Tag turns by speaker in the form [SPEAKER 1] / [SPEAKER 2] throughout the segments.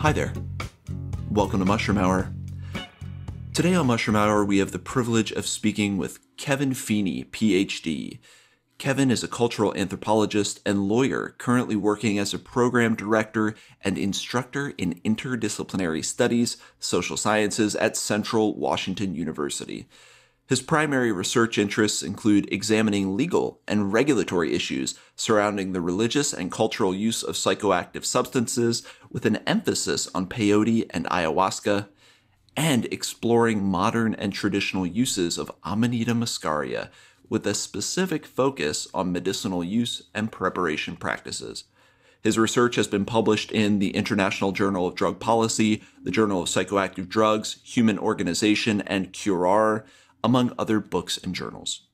[SPEAKER 1] Hi there. Welcome to Mushroom Hour. Today on Mushroom Hour, we have the privilege of speaking with Kevin Feeney, PhD. Kevin is a cultural anthropologist and lawyer currently working as a program director and instructor in interdisciplinary studies, social sciences at Central Washington University. His primary research interests include examining legal and regulatory issues surrounding the religious and cultural use of psychoactive substances with an emphasis on peyote and ayahuasca, and exploring modern and traditional uses of Amanita muscaria with a specific focus on medicinal use and preparation practices. His research has been published in the International Journal of Drug Policy, the Journal of Psychoactive Drugs, Human Organization, and Curare, among other books and journals.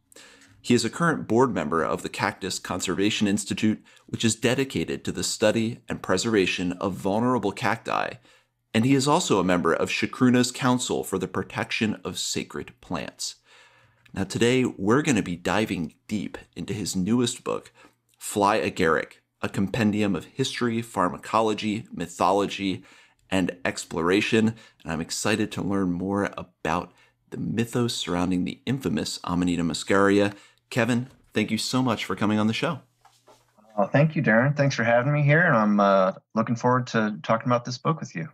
[SPEAKER 1] He is a current board member of the Cactus Conservation Institute, which is dedicated to the study and preservation of vulnerable cacti, and he is also a member of Chacruna's Council for the Protection of Sacred Plants. Now, today we're going to be diving deep into his newest book, Fly Agaric, a compendium of history, pharmacology, mythology, and exploration. And I'm excited to learn more about the mythos surrounding the infamous Amanita muscaria. Kevin, thank you so much for coming on the show.
[SPEAKER 2] Well, thank you, Darren. Thanks for having me here. And I'm uh, looking forward to talking about this book with you.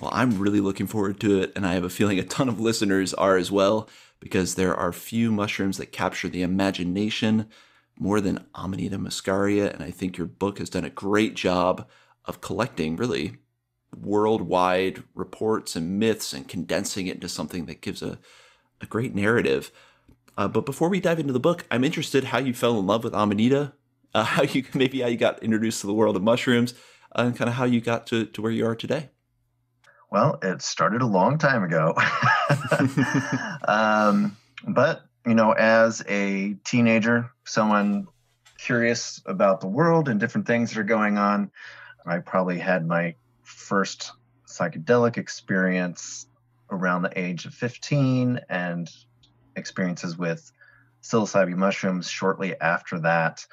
[SPEAKER 1] Well, I'm really looking forward to it. And I have a feeling a ton of listeners are as well because there are few mushrooms that capture the imagination more than Amanita muscaria. And I think your book has done a great job of collecting really worldwide reports and myths and condensing it into something that gives a, a great narrative. Uh, but before we dive into the book, I'm interested how you fell in love with Amanita, uh, how you maybe how you got introduced to the world of mushrooms, uh, and kind of how you got to, to where you are today.
[SPEAKER 2] Well, it started a long time ago. um, but, you know, as a teenager, someone curious about the world and different things that are going on, I probably had my first psychedelic experience around the age of 15 and experiences with psilocybin mushrooms shortly after that.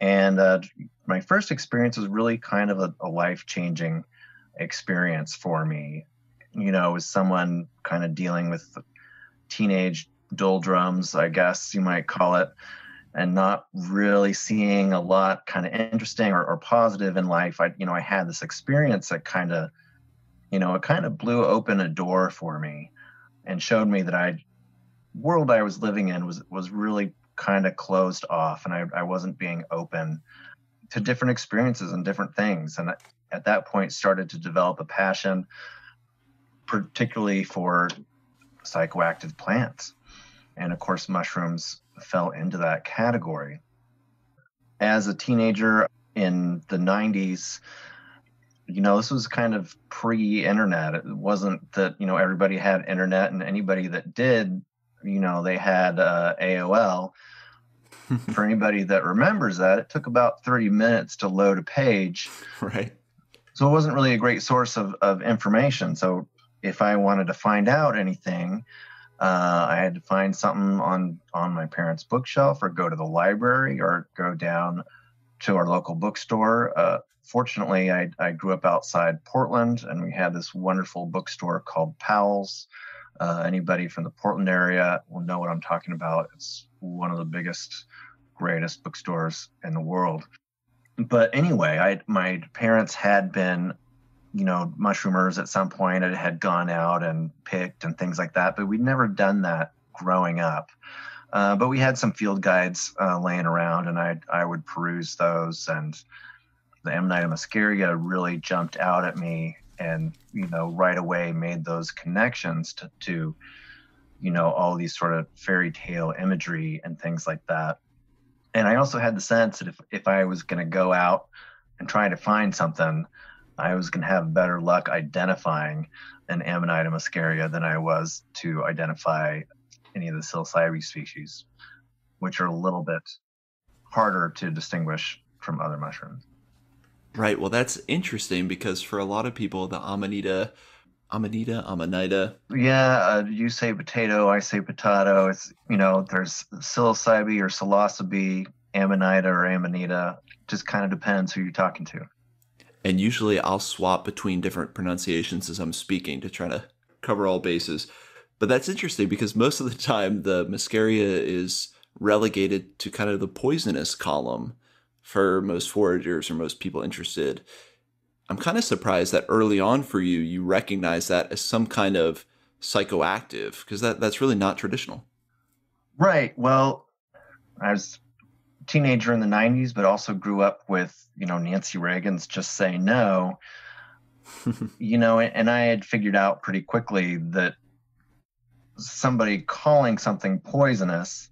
[SPEAKER 2] And uh, my first experience was really kind of a, a life changing experience for me. You know, as someone kind of dealing with teenage doldrums, I guess you might call it, and not really seeing a lot kind of interesting or, or positive in life. I, you know, I had this experience that kind of, you know, it kind of blew open a door for me and showed me that I world I was living in was was really kind of closed off and I, I wasn't being open to different experiences and different things. And at that point started to develop a passion, particularly for psychoactive plants. And of course, mushrooms fell into that category. As a teenager in the 90s, you know, this was kind of pre internet. It wasn't that, you know, everybody had internet and anybody that did, you know, they had uh, AOL. For anybody that remembers that, it took about 30 minutes to load a page.
[SPEAKER 1] Right
[SPEAKER 2] so it wasn't really a great source of, of information. So if I wanted to find out anything, uh, I had to find something on on my parents' bookshelf, or go to the library, or go down to our local bookstore. Uh, fortunately, I, I grew up outside Portland, and we had this wonderful bookstore called Powell's. Uh, anybody from the Portland area will know what I'm talking about. It's one of the biggest, greatest bookstores in the world but anyway, I my parents had been, you know, mushroomers at some point. Had gone out and picked and things like that, but we'd never done that growing up. Uh, but we had some field guides uh, laying around, and I I would peruse those, and the Amanita muscaria really jumped out at me, and you know, right away made those connections to to, you know, all these sort of fairy tale imagery and things like that and I also had the sense that if, if I was going to go out and try to find something, I was going to have better luck identifying an Amanita muscaria than I was to identify any of the psilocybe species, which are a little bit harder to distinguish from other mushrooms.
[SPEAKER 1] Right. Well, that's interesting because for a lot of people, the Amanita Amanita, Amanita.
[SPEAKER 2] Yeah, uh, you say potato, I say potato. It's you know, there's psilocybe or psilocybe, Amanita or Amanita. Just kind of depends who you're talking to.
[SPEAKER 1] And usually I'll swap between different pronunciations as I'm speaking to try to cover all bases. But that's interesting because most of the time the Muscaria is relegated to kind of the poisonous column for most foragers or most people interested. I'm kind of surprised that early on for you, you recognize that as some kind of psychoactive because that, that's really not traditional.
[SPEAKER 2] Right. Well, I was teenager in the 90s, but also grew up with, you know, Nancy Reagan's Just Say No. you know, and I had figured out pretty quickly that somebody calling something poisonous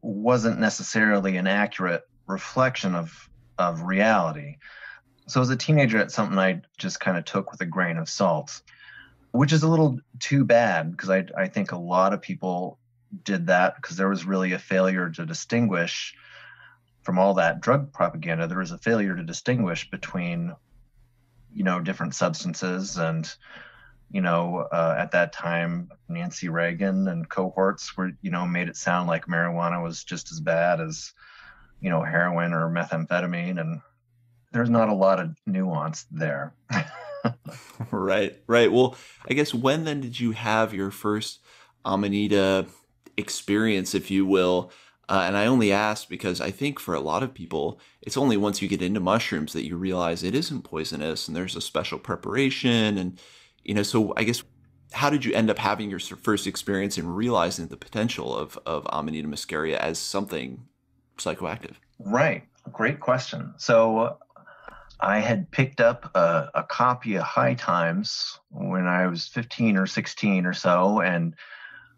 [SPEAKER 2] wasn't necessarily an accurate reflection of of reality. So as a teenager, it's something I just kind of took with a grain of salt, which is a little too bad because I I think a lot of people did that because there was really a failure to distinguish from all that drug propaganda. There was a failure to distinguish between you know different substances and you know, uh, at that time, Nancy Reagan and cohorts were, you know, made it sound like marijuana was just as bad as, you know, heroin or methamphetamine. And there's not a lot of nuance there.
[SPEAKER 1] right, right. Well, I guess when then did you have your first Amanita experience, if you will? Uh, and I only ask because I think for a lot of people, it's only once you get into mushrooms that you realize it isn't poisonous and there's a special preparation and you know, so I guess how did you end up having your first experience and realizing the potential of of Amanita muscaria as something psychoactive?
[SPEAKER 2] Right. Great question. So I had picked up a, a, copy of High Times when I was 15 or 16 or so and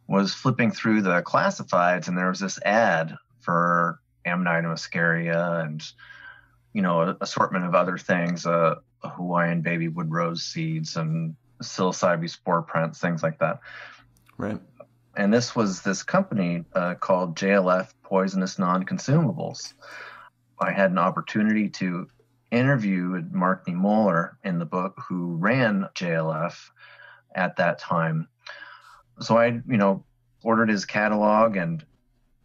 [SPEAKER 2] was flipping through the classifieds and there was this ad for Amanita muscaria and you know an assortment of other things uh, Hawaiian baby wood rose seeds and psilocybe spore prints, things like that.
[SPEAKER 1] Right.
[SPEAKER 2] And this was this company uh, called JLF Poisonous Non-Consumables. I had an opportunity to interview Mark Niemöller in the book, who ran JLF at that time. So I, you know, ordered his catalog and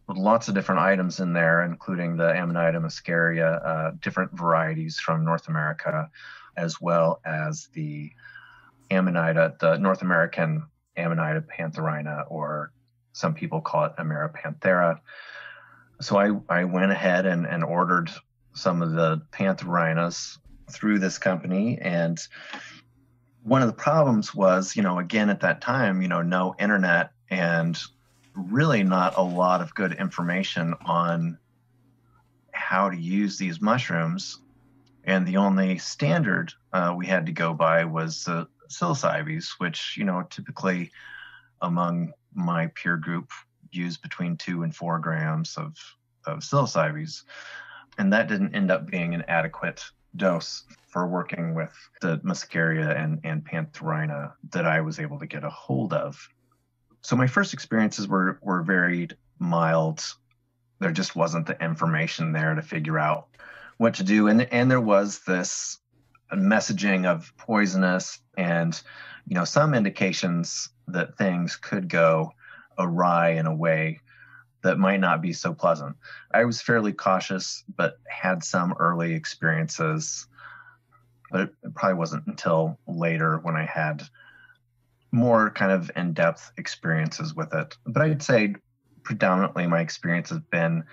[SPEAKER 2] lots of different items in there, including the Amanita muscaria, uh, different varieties from North America, as well as the Amanita, the North American Amanita pantherina, or some people call it Ameripanthera. So I, I went ahead and, and ordered some of the pantherinas through this company. And one of the problems was, you know, again, at that time, you know, no internet and really not a lot of good information on how to use these mushrooms. And the only standard uh, we had to go by was the psilocybes, which you know typically among my peer group use between two and four grams of of psilocybes, and that didn't end up being an adequate dose for working with the muscaria and and pantherina that I was able to get a hold of. So my first experiences were were very mild. There just wasn't the information there to figure out what to do, and and there was this messaging of poisonous and you know some indications that things could go awry in a way that might not be so pleasant. I was fairly cautious, but had some early experiences. But it probably wasn't until later when I had more kind of in depth experiences with it. But I'd say predominantly my experience has been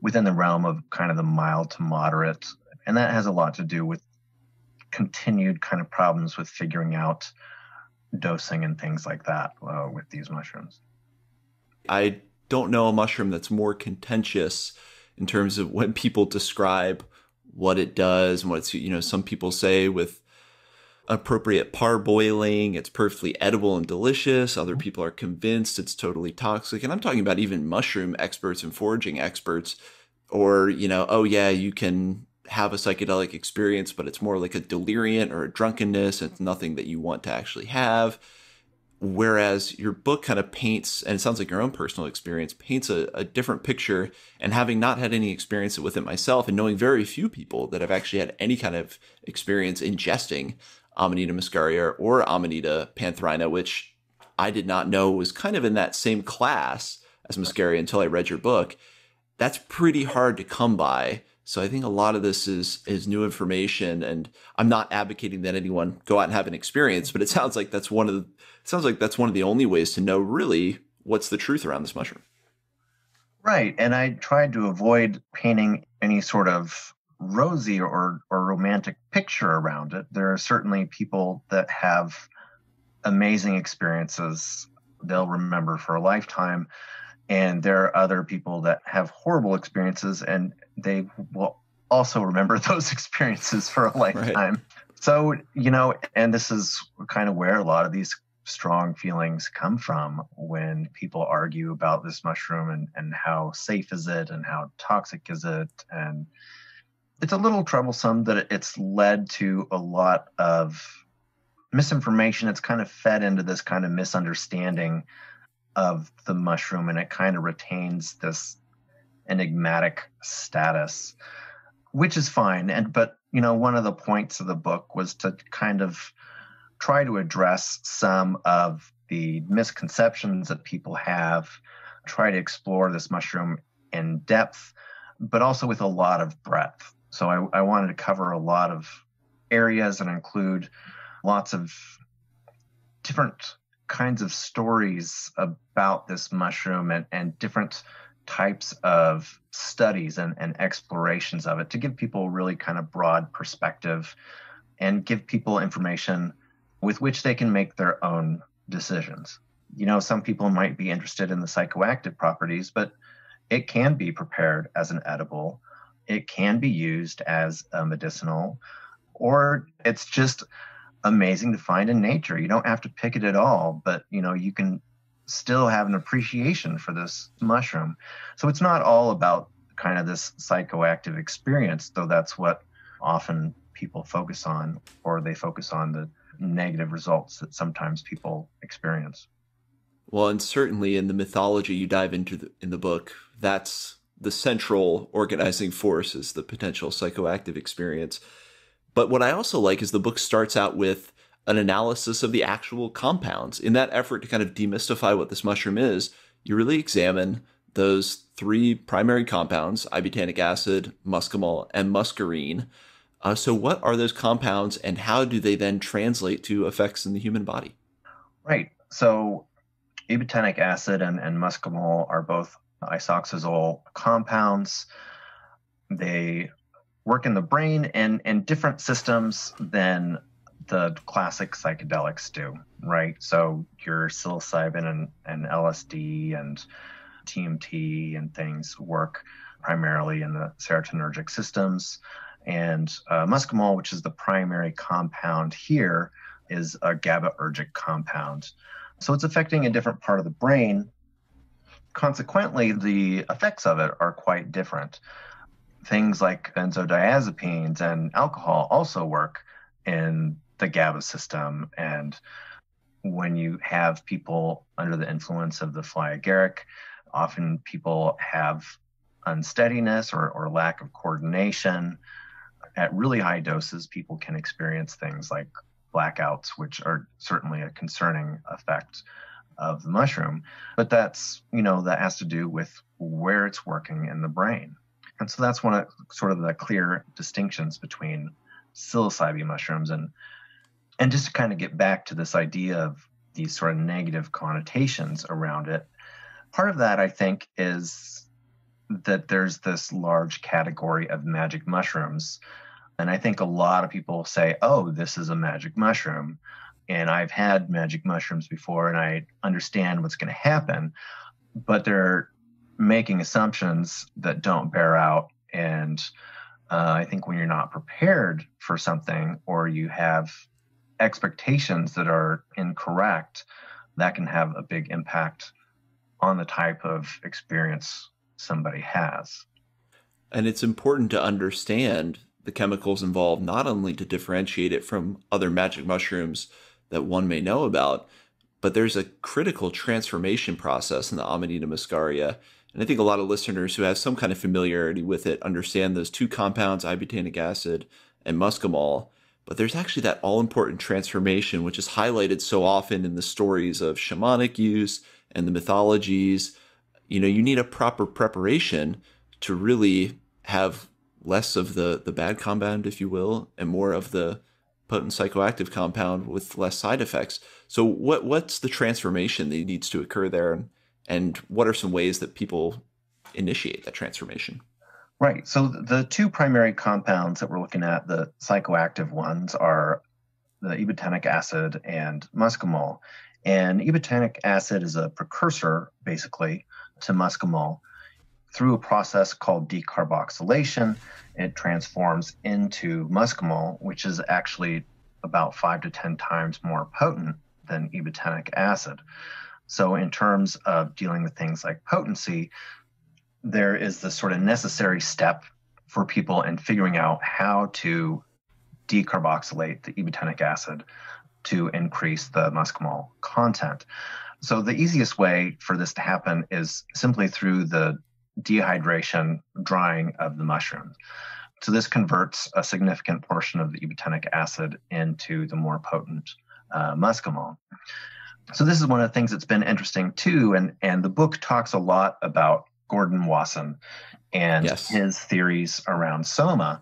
[SPEAKER 2] within the realm of kind of the mild to moderate. And that has a lot to do with continued kind of problems with figuring out dosing and things like that uh, with these mushrooms.
[SPEAKER 1] I don't know a mushroom that's more contentious in terms of when people describe what it does and what it's, you know, some people say with appropriate parboiling, it's perfectly edible and delicious. Other mm-hmm. people are convinced it's totally toxic. And I'm talking about even mushroom experts and foraging experts, or, you know, oh, yeah, you can have a psychedelic experience, but it's more like a delirium or a drunkenness. It's nothing that you want to actually have. Whereas your book kind of paints, and it sounds like your own personal experience, paints a, a different picture. And having not had any experience with it myself, and knowing very few people that have actually had any kind of experience ingesting Amanita muscaria or Amanita pantherina, which I did not know was kind of in that same class as muscaria until I read your book. That's pretty hard to come by So I think a lot of this is is new information, and I'm not advocating that anyone go out and have an experience, but it sounds like that's one of the sounds like that's one of the only ways to know really what's the truth around this mushroom.
[SPEAKER 2] Right, and I tried to avoid painting any sort of rosy or or romantic picture around it. There are certainly people that have amazing experiences they'll remember for a lifetime and there are other people that have horrible experiences and they will also remember those experiences for a lifetime. Right. So, you know, and this is kind of where a lot of these strong feelings come from when people argue about this mushroom and, and how safe is it and how toxic is it. And it's a little troublesome that it's led to a lot of misinformation. It's kind of fed into this kind of misunderstanding of the mushroom and it kind of retains this enigmatic status which is fine. And but you know one of the points of the book was to kind of try to address some of the misconceptions that people have try to explore this mushroom in depth but also with a lot of breadth. So I, I wanted to cover a lot of areas and include lots of different kinds of stories about this mushroom and, and different types of studies and, and explorations of it to give people really kind of broad perspective and give people information with which they can make their own decisions. You know, some people might be interested in the psychoactive properties, but it can be prepared as an edible. It can be used as a medicinal, or it's just amazing to find in nature. You don't have to pick it at all, but you know, you can still have an appreciation for this mushroom. So it's not all about kind of this psychoactive experience, though that's what often people focus on, or they focus on the negative results that sometimes people experience.
[SPEAKER 1] Well, and certainly in the mythology you dive into the, in the book, that's the central organizing force is the potential psychoactive experience. But what I also like is the book starts out with an analysis of the actual compounds. In that effort to kind of demystify what this mushroom is, you really examine those three primary compounds ibotenic acid, muscimol, and muscarine. Uh, so, what are those compounds and how do they then translate to effects in the human body?
[SPEAKER 2] Right. So, ibotenic acid and, and muscimol are both isoxazole compounds. They work in the brain and and different systems than the classic psychedelics do, right? So your psilocybin and, and LSD and DMT and things work primarily in the serotonergic systems. And uh, muscimol, which is the primary compound here, is a GABAergic compound. So it's affecting a different part of the brain. Consequently, the effects of it are quite different things like benzodiazepines and alcohol also work in the GABA system. And when you have people under the influence of the fly agaric, often people have unsteadiness or, or lack of coordination. At really high doses, people can experience things like blackouts, which are certainly a concerning effect of the mushroom. But that's, you know, that has to do with where it's working in the brain. And so that's one of sort of the clear distinctions between psilocybe mushrooms and and just to kind of get back to this idea of these sort of negative connotations around it. Part of that I think is that there's this large category of magic mushrooms. And I think a lot of people say, oh, this is a magic mushroom. And I've had magic mushrooms before and I understand what's going to happen. But they're making assumptions that don't bear out. And uh, I think when you're not prepared for something or you have expectations that are incorrect, that can have a big impact on the type of experience somebody has.
[SPEAKER 1] And it's important to understand the chemicals involved, not only to differentiate it from other magic mushrooms that one may know about, but there's a critical transformation process in the Amanita muscaria and I think a lot of listeners who have some kind of familiarity with it understand those two compounds, ibotenic acid and muscimol. But there's actually that all important transformation, which is highlighted so often in the stories of shamanic use and the mythologies. You know, you need a proper preparation to really have less of the the bad compound, if you will, and more of the potent psychoactive compound with less side effects. So what what's the transformation that needs to occur there, and, and what are some ways that people initiate that transformation?
[SPEAKER 2] Right. So the two primary compounds that we're looking at, the psychoactive ones, are the ibotenic acid and muscimol. And ibotenic acid is a precursor, basically, to muscimol. Through a process called decarboxylation, it transforms into muscimol, which is actually about five to 10 times more potent than ibotenic acid. So, in terms of dealing with things like potency, there is the sort of necessary step for people in figuring out how to decarboxylate the ibotenic acid to increase the muscimol content. So the easiest way for this to happen is simply through the dehydration, drying of the mushrooms. So this converts a significant portion of the ibotenic acid into the more potent uh, muscimol. So this is one of the things that's been interesting too, and and the book talks a lot about Gordon Wasson and yes. his theories around soma.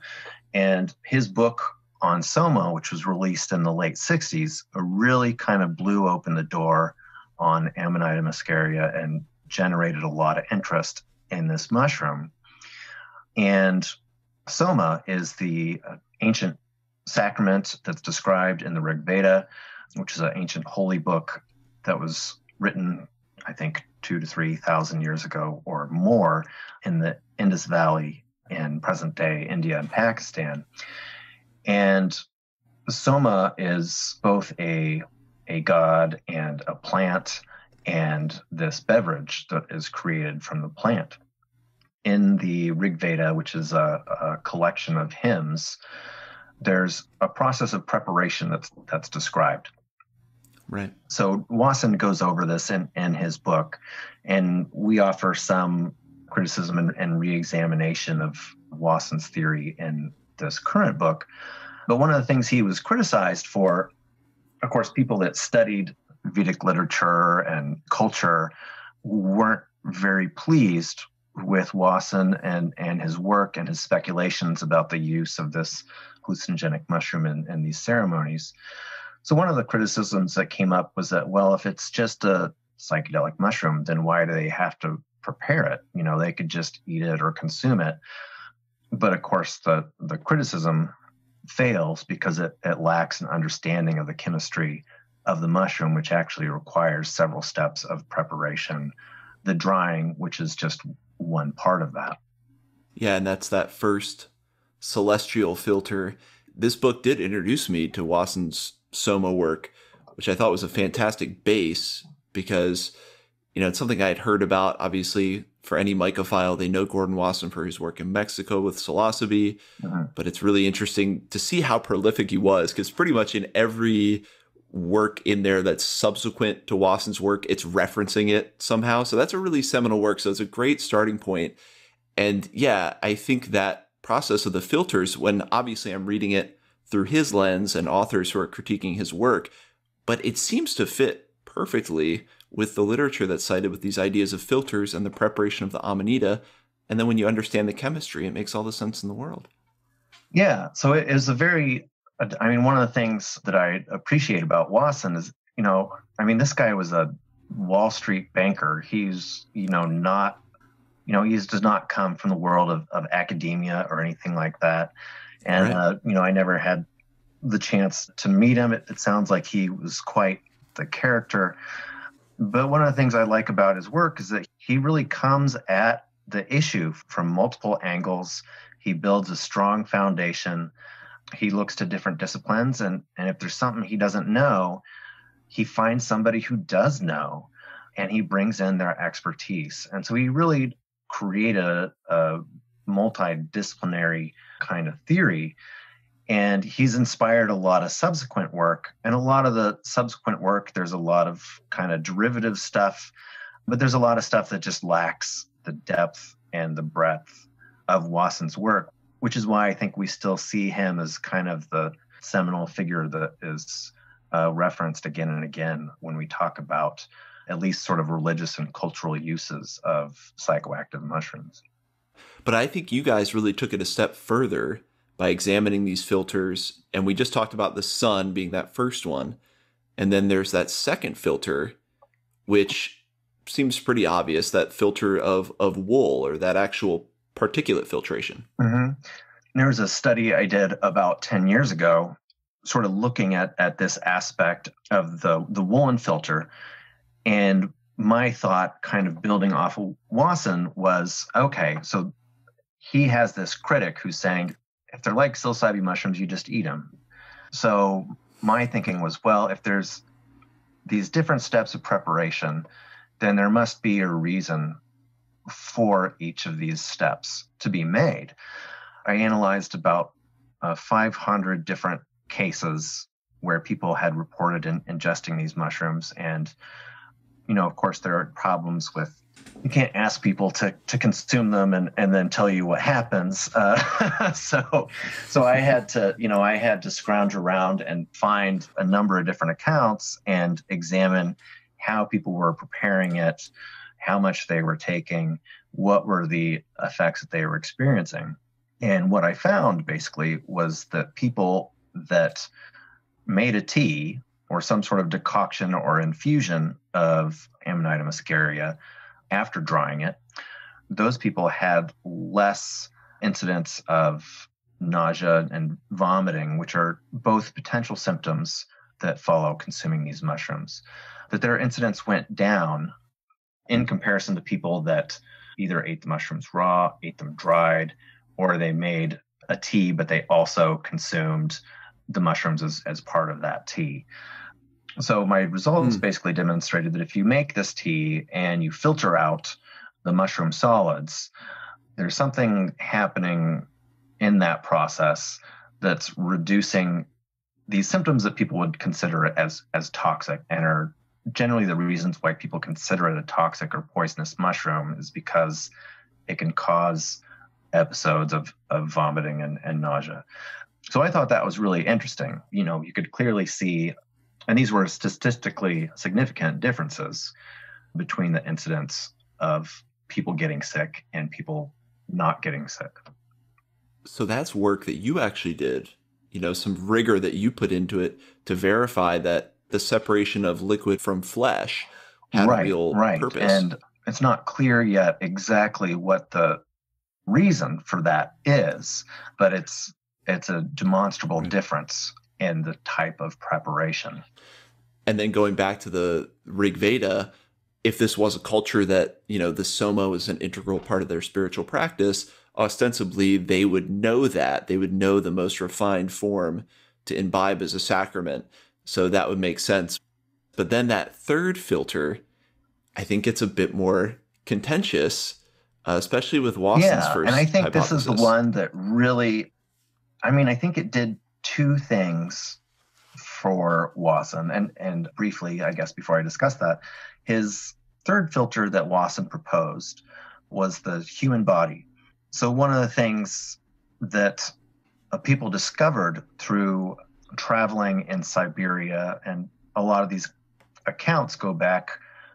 [SPEAKER 2] And his book on soma, which was released in the late 60s, really kind of blew open the door on Amanita muscaria and generated a lot of interest in this mushroom. And soma is the uh, ancient sacrament that's described in the Rig Veda, which is an ancient holy book that was written, I think, two to 3,000 years ago or more in the Indus Valley in present day India and Pakistan. And Soma is both a, a god and a plant and this beverage that is created from the plant. In the Rig Veda, which is a, a collection of hymns, there's a process of preparation that's that's described.
[SPEAKER 1] Right.
[SPEAKER 2] So Wasson goes over this in, in his book, and we offer some criticism and, and re-examination of Wasson's theory in this current book. But one of the things he was criticized for, of course, people that studied Vedic literature and culture weren't very pleased with Wasson and, and his work and his speculations about the use of this hallucinogenic mushroom in, in these ceremonies. So one of the criticisms that came up was that, well, if it's just a psychedelic mushroom, then why do they have to prepare it? You know, they could just eat it or consume it. But of course, the the criticism fails because it, it lacks an understanding of the chemistry of the mushroom, which actually requires several steps of preparation. The drying, which is just one part of that.
[SPEAKER 1] Yeah, and that's that first celestial filter. This book did introduce me to Wasson's Soma work, which I thought was a fantastic base because, you know, it's something I had heard about. Obviously, for any mycophile, they know Gordon Wasson for his work in Mexico with psilocybe, uh-huh. but it's really interesting to see how prolific he was because pretty much in every work in there that's subsequent to Wasson's work, it's referencing it somehow. So that's a really seminal work. So it's a great starting point. And yeah, I think that process of the filters, when obviously I'm reading it through his lens and authors who are critiquing his work, but it seems to fit perfectly with the literature that's cited with these ideas of filters and the preparation of the amanita. And then when you understand the chemistry, it makes all the sense in the world.
[SPEAKER 2] Yeah. So it is a very, I mean, one of the things that I appreciate about Wasson is, you know, I mean, this guy was a Wall Street banker. He's, you know, not, you know, he does not come from the world of, of academia or anything like that. And, right. uh, you know, I never had the chance to meet him. It, it sounds like he was quite the character. But one of the things I like about his work is that he really comes at the issue from multiple angles. He builds a strong foundation. He looks to different disciplines. And, and if there's something he doesn't know, he finds somebody who does know and he brings in their expertise. And so he really created a, a multidisciplinary kind of theory. And he's inspired a lot of subsequent work. And a lot of the subsequent work, there's a lot of kind of derivative stuff, but there's a lot of stuff that just lacks the depth and the breadth of Wasson's work, which is why I think we still see him as kind of the seminal figure that is uh, referenced again and again when we talk about at least sort of religious and cultural uses of psychoactive mushrooms.
[SPEAKER 1] But I think you guys really took it a step further by examining these filters. And we just talked about the sun being that first one. And then there's that second filter, which seems pretty obvious that filter of, of wool or that actual particulate filtration.
[SPEAKER 2] Mm-hmm. There was a study I did about 10 years ago, sort of looking at, at this aspect of the, the woolen filter. And my thought, kind of building off of Wasson, was okay, so he has this critic who's saying, if they're like psilocybe mushrooms, you just eat them. So my thinking was, well, if there's these different steps of preparation, then there must be a reason for each of these steps to be made. I analyzed about uh, 500 different cases where people had reported in, ingesting these mushrooms. And, you know, of course, there are problems with you can't ask people to to consume them and and then tell you what happens. Uh, so so I had to you know I had to scrounge around and find a number of different accounts and examine how people were preparing it, how much they were taking, what were the effects that they were experiencing. And what I found basically was that people that made a tea or some sort of decoction or infusion of Amanita muscaria after drying it, those people had less incidents of nausea and vomiting, which are both potential symptoms that follow consuming these mushrooms. That their incidence went down in comparison to people that either ate the mushrooms raw, ate them dried, or they made a tea, but they also consumed the mushrooms as, as part of that tea. So my results mm. basically demonstrated that if you make this tea and you filter out the mushroom solids, there's something happening in that process that's reducing these symptoms that people would consider as as toxic and are generally the reasons why people consider it a toxic or poisonous mushroom is because it can cause episodes of, of vomiting and, and nausea. So I thought that was really interesting. You know, you could clearly see and these were statistically significant differences between the incidents of people getting sick and people not getting sick.
[SPEAKER 1] So that's work that you actually did, you know, some rigor that you put into it to verify that the separation of liquid from flesh had
[SPEAKER 2] right,
[SPEAKER 1] a real
[SPEAKER 2] right.
[SPEAKER 1] purpose.
[SPEAKER 2] And it's not clear yet exactly what the reason for that is, but it's it's a demonstrable difference in the type of preparation.
[SPEAKER 1] And then going back to the Rig Veda, if this was a culture that, you know, the Soma was an integral part of their spiritual practice, ostensibly they would know that. They would know the most refined form to imbibe as a sacrament. So that would make sense. But then that third filter, I think it's a bit more contentious, uh, especially with Wasson's
[SPEAKER 2] yeah,
[SPEAKER 1] first.
[SPEAKER 2] And I think
[SPEAKER 1] hypothesis.
[SPEAKER 2] this is the one that really, I mean, I think it did two things for Wasson. And, and briefly, I guess, before I discuss that, his third filter that Wasson proposed was the human body. So, one of the things that uh, people discovered through traveling in Siberia, and a lot of these accounts go back,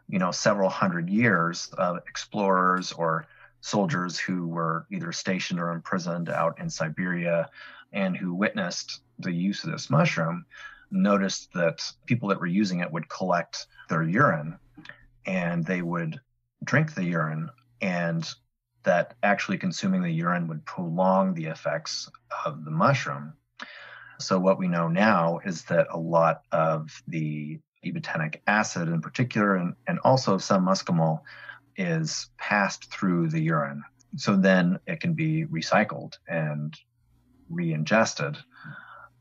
[SPEAKER 2] you know, several hundred years of explorers or soldiers who were either stationed or imprisoned out in Siberia and who witnessed the use of this mushroom noticed that people that were using it would collect their urine and they would drink the urine and that actually consuming the urine would prolong the effects of the mushroom. So, what we know now is that a lot of the ibotenic acid in particular, and, and also some muscimol, is passed through the urine. So then it can be recycled and re-ingested.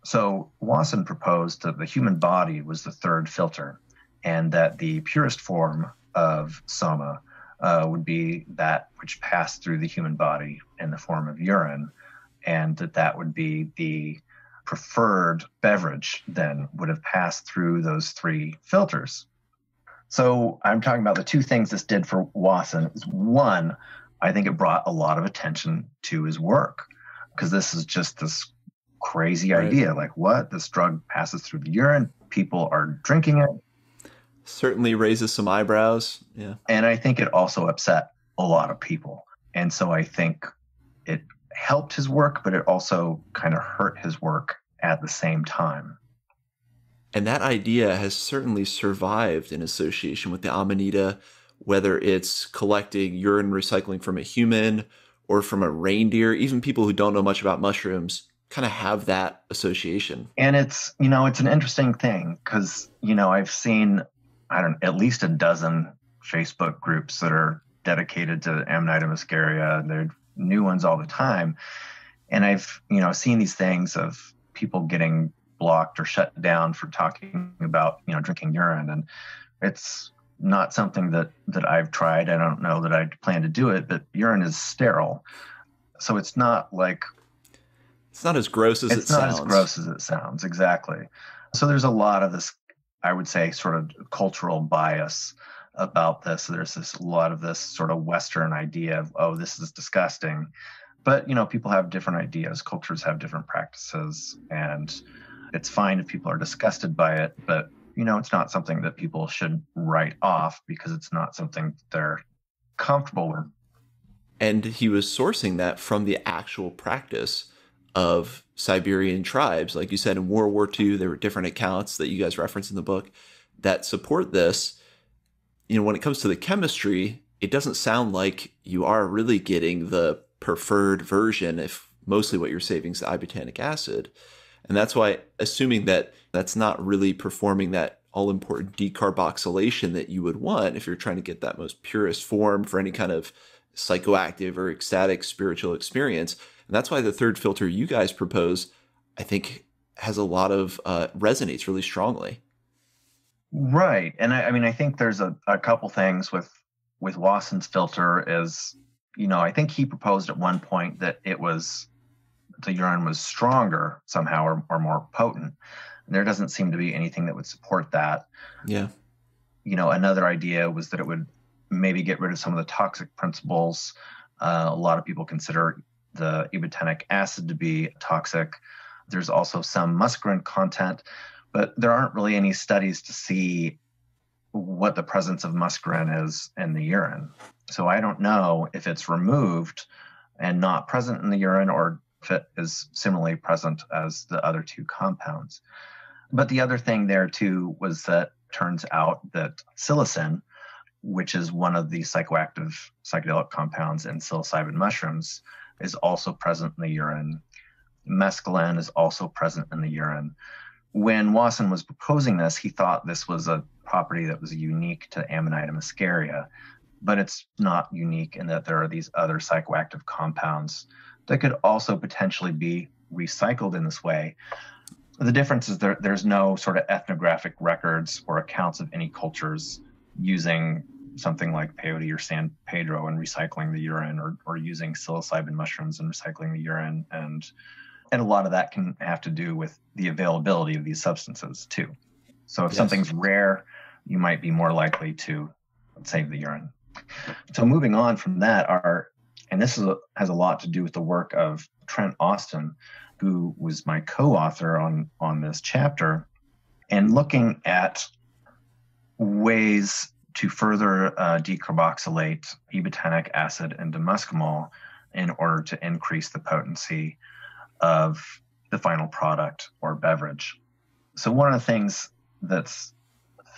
[SPEAKER 2] So Wasson proposed that the human body was the third filter, and that the purest form of soma uh, would be that which passed through the human body in the form of urine, and that that would be the preferred beverage then would have passed through those three filters. So I'm talking about the two things this did for Wasson. One, I think it brought a lot of attention to his work because this is just this crazy right. idea. Like, what? This drug passes through the urine. People are drinking it.
[SPEAKER 1] Certainly raises some eyebrows. Yeah.
[SPEAKER 2] And I think it also upset a lot of people. And so I think it helped his work, but it also kind of hurt his work at the same time.
[SPEAKER 1] And that idea has certainly survived in association with the Amanita, whether it's collecting urine recycling from a human or from a reindeer. Even people who don't know much about mushrooms kind of have that association.
[SPEAKER 2] And it's, you know, it's an interesting thing because, you know, I've seen, I don't at least a dozen Facebook groups that are dedicated to Amanita muscaria. There are new ones all the time. And I've, you know, seen these things of people getting blocked or shut down for talking about you know drinking urine and it's not something that that I've tried. I don't know that I plan to do it, but urine is sterile, so it's not like
[SPEAKER 1] it's not as gross as
[SPEAKER 2] it's
[SPEAKER 1] it
[SPEAKER 2] not
[SPEAKER 1] sounds.
[SPEAKER 2] as gross as it sounds. Exactly. So there's a lot of this, I would say, sort of cultural bias about this. There's this a lot of this sort of Western idea of oh, this is disgusting, but you know, people have different ideas. Cultures have different practices, and it's fine if people are disgusted by it, but you know, it's not something that people should write off because it's not something they're comfortable with.
[SPEAKER 1] And he was sourcing that from the actual practice of Siberian tribes. Like you said, in World War II, there were different accounts that you guys reference in the book that support this. You know, when it comes to the chemistry, it doesn't sound like you are really getting the preferred version if mostly what you're saving is the ibotenic acid. And that's why, assuming that that's not really performing that all important decarboxylation that you would want if you're trying to get that most purest form for any kind of psychoactive or ecstatic spiritual experience. And that's why the third filter you guys propose, I think, has a lot of uh, resonates really strongly.
[SPEAKER 2] Right. And I, I mean, I think there's a, a couple things with with Wasson's filter is, you know, I think he proposed at one point that it was the urine was stronger somehow or, or more potent. And there doesn't seem to be anything that would support that.
[SPEAKER 1] Yeah.
[SPEAKER 2] You know, another idea was that it would maybe get rid of some of the toxic principles. Uh, a lot of people consider the ibotenic acid to be toxic. There's also some muscarine content, but there aren't really any studies to see what the presence of muscarine is in the urine. So I don't know if it's removed and not present in the urine or fit is similarly present as the other two compounds. But the other thing there too was that turns out that psilocin, which is one of the psychoactive psychedelic compounds in psilocybin mushrooms, is also present in the urine. Mescaline is also present in the urine. When Wasson was proposing this, he thought this was a property that was unique to Amanita muscaria, but it's not unique in that there are these other psychoactive compounds that could also potentially be recycled in this way. The difference is there, there's no sort of ethnographic records or accounts of any cultures using something like peyote or San Pedro and recycling the urine or, or using psilocybin mushrooms and recycling the urine. And, and a lot of that can have to do with the availability of these substances too. So if yes. something's rare, you might be more likely to save the urine. So moving on from that, our and this a, has a lot to do with the work of Trent Austin, who was my co-author on on this chapter, and looking at ways to further uh, decarboxylate ibotenic acid and muscimol in order to increase the potency of the final product or beverage. So one of the things that's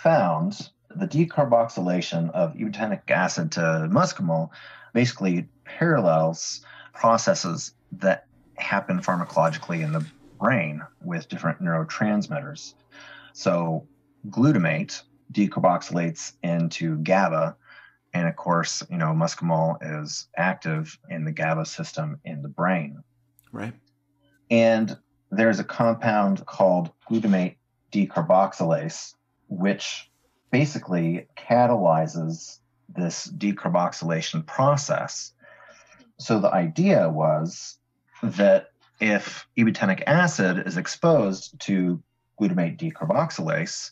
[SPEAKER 2] found the decarboxylation of ibotenic acid to muscimol basically parallels processes that happen pharmacologically in the brain with different neurotransmitters. So, glutamate decarboxylates into GABA, and of course, you know, muscimol is active in the GABA system in the brain.
[SPEAKER 1] Right.
[SPEAKER 2] And there's a compound called glutamate decarboxylase, which basically catalyzes this decarboxylation process. So the idea was that if ibotenic acid is exposed to glutamate decarboxylase,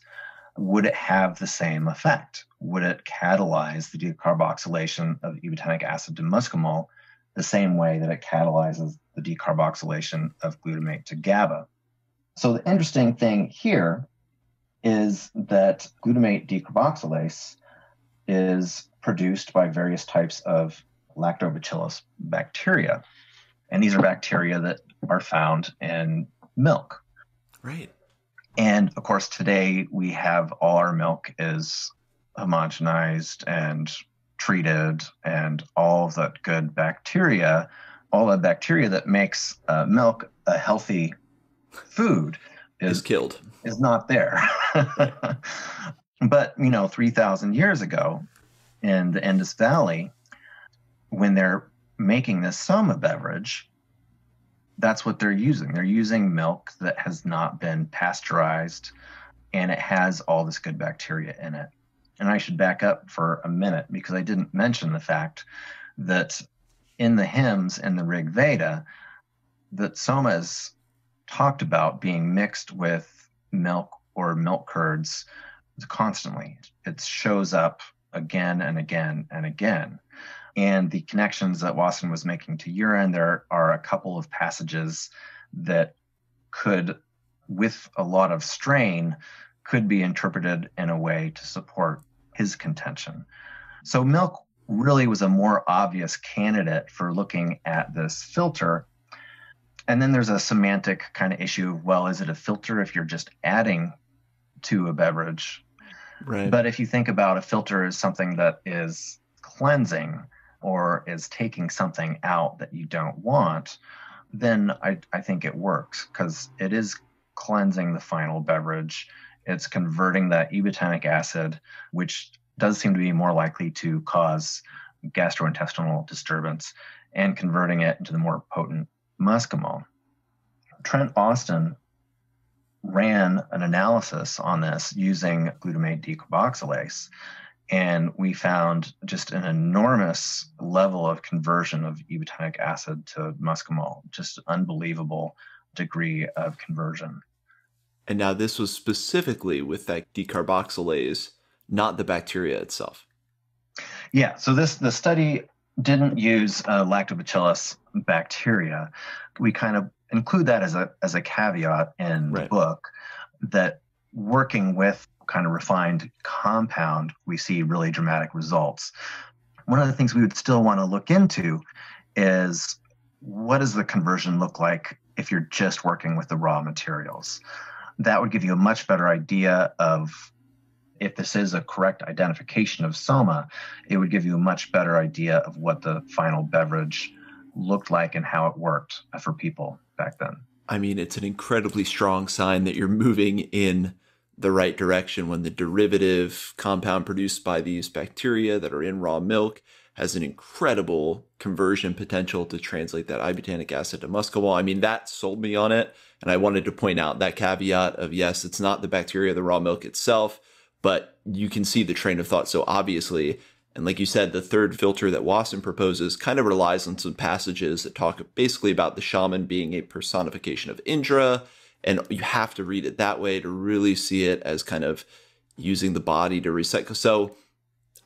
[SPEAKER 2] would it have the same effect? Would it catalyze the decarboxylation of ibotenic acid to muscimol the same way that it catalyzes the decarboxylation of glutamate to GABA? So the interesting thing here is that glutamate decarboxylase is produced by various types of lactobacillus bacteria. And these are bacteria that are found in milk.
[SPEAKER 1] Right.
[SPEAKER 2] And of course, today we have all our milk is homogenized and treated, and all of that good bacteria, all the bacteria that makes uh, milk a healthy food
[SPEAKER 1] is, is killed,
[SPEAKER 2] is not there. but, you know, 3,000 years ago in the Indus Valley, when they're making this soma beverage, that's what they're using. They're using milk that has not been pasteurized and it has all this good bacteria in it. And I should back up for a minute because I didn't mention the fact that in the hymns in the Rig Veda, that soma is talked about being mixed with milk or milk curds constantly. It shows up again and again and again and the connections that Wasson was making to urine, there are a couple of passages that could, with a lot of strain, could be interpreted in a way to support his contention. So milk really was a more obvious candidate for looking at this filter. And then there's a semantic kind of issue of, well, is it a filter if you're just adding to a beverage?
[SPEAKER 1] Right.
[SPEAKER 2] But if you think about a filter as something that is cleansing, or is taking something out that you don't want, then I, I think it works because it is cleansing the final beverage. It's converting that ibotenic acid, which does seem to be more likely to cause gastrointestinal disturbance, and converting it into the more potent muscimol. Trent Austin ran an analysis on this using glutamate decarboxylase and we found just an enormous level of conversion of ibotenic acid to muscimol, just unbelievable degree of conversion.
[SPEAKER 1] And now this was specifically with that decarboxylase, not the bacteria itself.
[SPEAKER 2] Yeah, so this the study didn't use uh, lactobacillus bacteria. We kind of include that as a as a caveat in right. the book that working with kind of refined compound, we see really dramatic results. One of the things we would still want to look into is what does the conversion look like if you're just working with the raw materials? That would give you a much better idea of if this is a correct identification of soma, it would give you a much better idea of what the final beverage looked like and how it worked for people back then.
[SPEAKER 1] I mean, it's an incredibly strong sign that you're moving in the right direction when the derivative compound produced by these bacteria that are in raw milk has an incredible conversion potential to translate that ibotenic acid to muscimol. I mean, that sold me on it. And I wanted to point out that caveat of yes, it's not the bacteria, the raw milk itself, but you can see the train of thought so obviously. And like you said, the third filter that Wasson proposes kind of relies on some passages that talk basically about the shaman being a personification of Indra and you have to read it that way to really see it as kind of using the body to recycle. So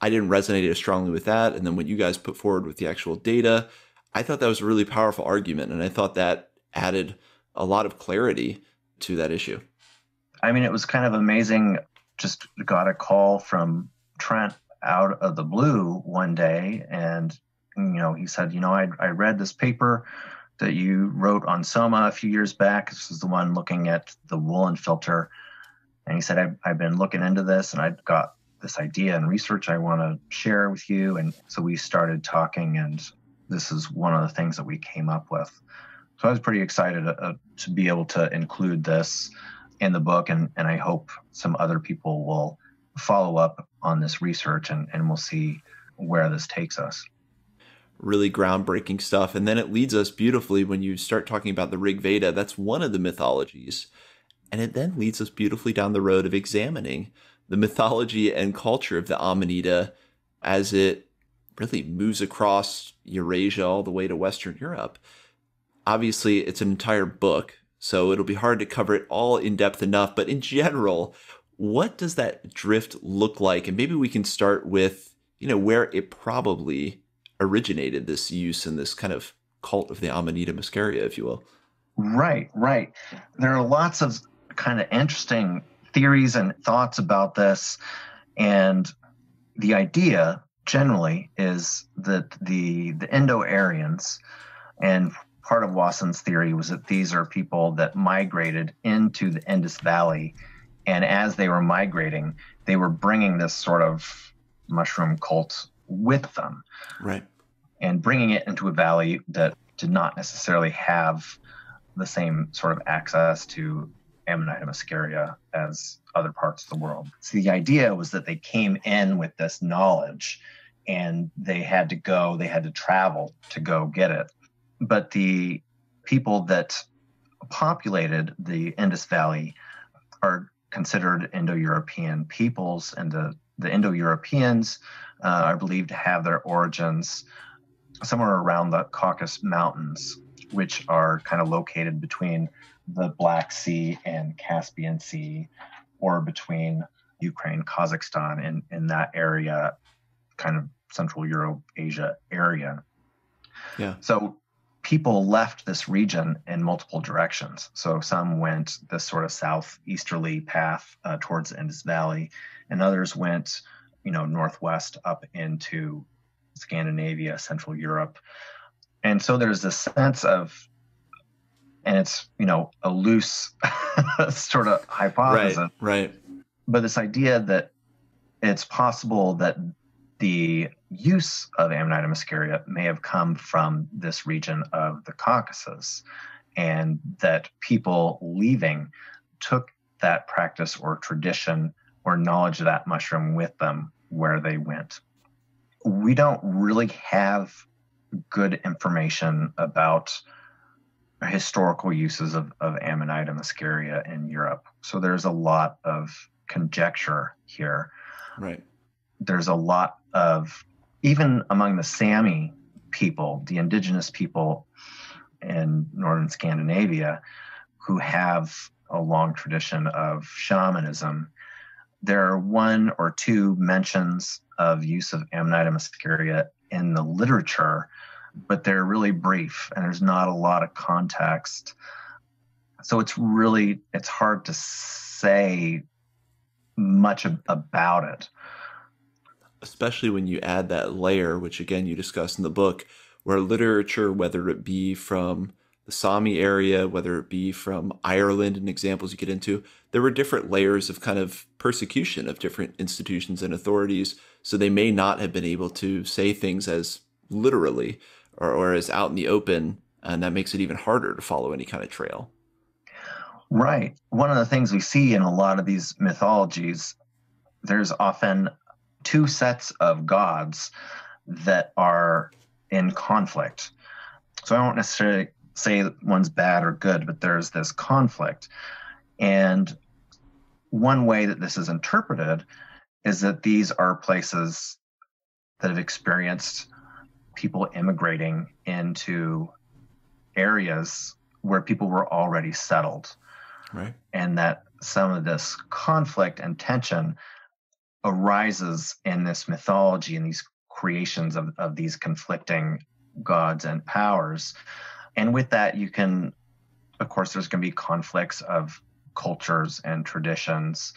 [SPEAKER 1] I didn't resonate as strongly with that. And then what you guys put forward with the actual data, I thought that was a really powerful argument. And I thought that added a lot of clarity to that issue.
[SPEAKER 2] I mean, it was kind of amazing. Just got a call from Trent out of the blue one day. And, you know, he said, you know, I, I read this paper that you wrote on Soma a few years back. This was the one looking at the woolen filter. And he said, I've, I've been looking into this and I've got this idea and research I want to share with you. And so we started talking, and this is one of the things that we came up with. So I was pretty excited uh, to be able to include this in the book, and, and I hope some other people will follow up on this research and, and we'll see where this takes us
[SPEAKER 1] really groundbreaking stuff. And then it leads us beautifully when you start talking about the Rig Veda. That's one of the mythologies. And it then leads us beautifully down the road of examining the mythology and culture of the Amanita as it really moves across Eurasia all the way to Western Europe. Obviously, it's an entire book, so it'll be hard to cover it all in depth enough. But in general, what does that drift look like? And maybe we can start with, you know, where it probably originated this use and this kind of cult of the Amanita muscaria, if you will.
[SPEAKER 2] Right, right. There are lots of kind of interesting theories and thoughts about this. And the idea generally is that the, the Indo Aryans, and part of Wasson's theory was that these are people that migrated into the Indus Valley. And as they were migrating, they were bringing this sort of mushroom cult with them.
[SPEAKER 1] Right.
[SPEAKER 2] And bringing it into a valley that did not necessarily have the same sort of access to Amanita muscaria as other parts of the world. So the idea was that they came in with this knowledge and they had to go, they had to travel to go get it. But the people that populated the Indus Valley are considered Indo European peoples, and the, the Indo Europeans uh, are believed to have their origins somewhere around the Caucasus Mountains, which are kind of located between the Black Sea and Caspian Sea, or between Ukraine, Kazakhstan, in, in that area, kind of Central Euro Asia area.
[SPEAKER 1] Yeah.
[SPEAKER 2] So people left this region in multiple directions. So some went this sort of southeasterly path uh, towards the Indus Valley, and others went, you know, northwest up into Scandinavia, Central Europe. And so there's this sense of, and it's, you know, a loose sort of hypothesis.
[SPEAKER 1] Right, right.
[SPEAKER 2] But this idea that it's possible that the use of Amanita muscaria may have come from this region of the Caucasus, and that people leaving took that practice or tradition or knowledge of that mushroom with them where they went. We don't really have good information about historical uses of, of Amanita muscaria in Europe. So there's a lot of conjecture here.
[SPEAKER 1] Right.
[SPEAKER 2] There's a lot of even among the Sami people, the indigenous people in northern Scandinavia, who have a long tradition of shamanism, there are one or two mentions of use of Amanita muscaria in the literature, but they're really brief and there's not a lot of context. So it's really it's hard to say much about it
[SPEAKER 1] especially when you add that layer, which again you discuss in the book, where literature, whether it be from the Sami area, whether it be from Ireland and examples you get into, there were different layers of kind of persecution of different institutions and authorities. So they may not have been able to say things as literally or, or as out in the open. And that makes it even harder to follow any kind of trail.
[SPEAKER 2] Right. One of the things we see in a lot of these mythologies, there's often two sets of gods that are in conflict. So I won't necessarily say one's bad or good, but there's this conflict. And one way that this is interpreted is that these are places that have experienced people immigrating into areas where people were already settled.
[SPEAKER 1] Right.
[SPEAKER 2] And that some of this conflict and tension arises in this mythology and these creations of, of these conflicting gods and powers. And with that, you can, of course, there's going to be conflicts of cultures and traditions,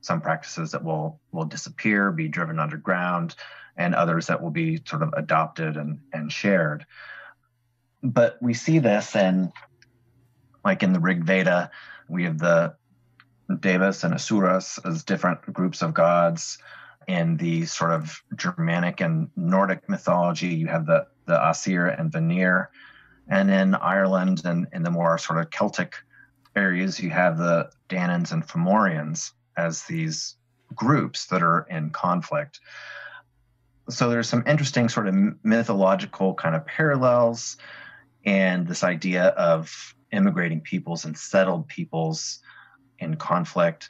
[SPEAKER 2] some practices that will will disappear, be driven underground, and others that will be sort of adopted and, and shared. But we see this in, like in the Rig Veda, we have the Devas and Asuras as different groups of gods. In the sort of Germanic and Nordic mythology, you have the, the Aesir and Vanir. And in Ireland and in the more sort of Celtic areas, you have the Danans and Fomorians as these groups that are in conflict. So there's some interesting sort of mythological kind of parallels and this idea of immigrating peoples and settled peoples in conflict.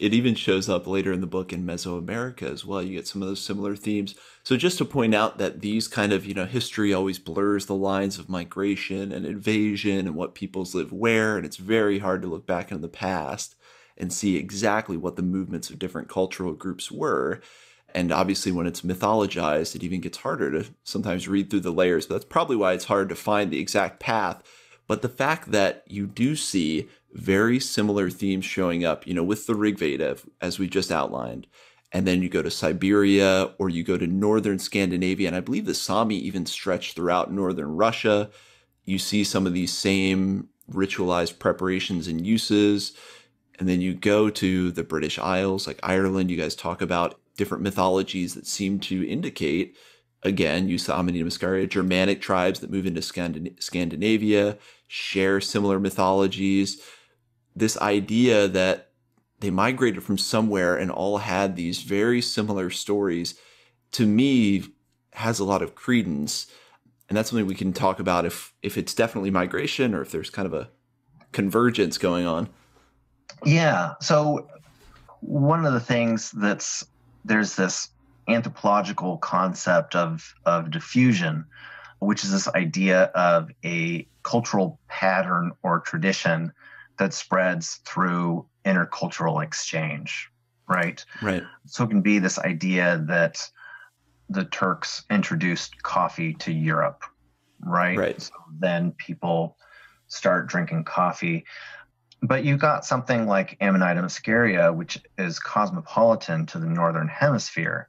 [SPEAKER 1] It even shows up later in the book in Mesoamerica as well. You get some of those similar themes. So just to point out that these kind of, you know, history always blurs the lines of migration and invasion and what peoples live where, and it's very hard to look back into the past and see exactly what the movements of different cultural groups were. And obviously, when it's mythologized, it even gets harder to sometimes read through the layers. But that's probably why it's hard to find the exact path. But the fact that you do see very similar themes showing up, you know, with the Rig Veda, as we just outlined, and then you go to Siberia or you go to northern Scandinavia. And I believe the Sami even stretch throughout northern Russia. You see some of these same ritualized preparations and uses. And then you go to the British Isles, like Ireland, you guys talk about different mythologies that seem to indicate, again, use the Amanita muscaria, Germanic tribes that move into Scandinavia share similar mythologies. This idea that they migrated from somewhere and all had these very similar stories, to me, has a lot of credence. And that's something we can talk about if if it's definitely migration or if there's kind of a convergence going on.
[SPEAKER 2] Yeah. So one of the things that's there's this anthropological concept of of diffusion, which is this idea of a cultural pattern or tradition that spreads through intercultural exchange, right?
[SPEAKER 1] Right.
[SPEAKER 2] So it can be this idea that the Turks introduced coffee to Europe, right?
[SPEAKER 1] Right.
[SPEAKER 2] So then people start drinking coffee. But you got something like Amanita muscaria, which is cosmopolitan to the northern hemisphere.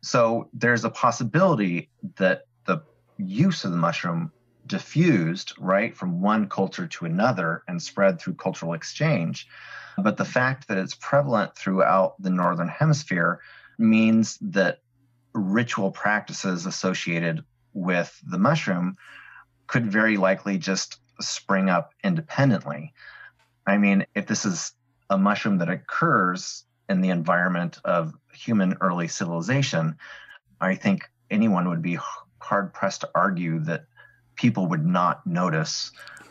[SPEAKER 2] So there's a possibility that the use of the mushroom diffused, right, from one culture to another and spread through cultural exchange. But the fact that it's prevalent throughout the northern hemisphere means that ritual practices associated with the mushroom could very likely just spring up independently. I mean, if this is a mushroom that occurs in the environment of human early civilization, I think anyone would be hard pressed to argue that people would not notice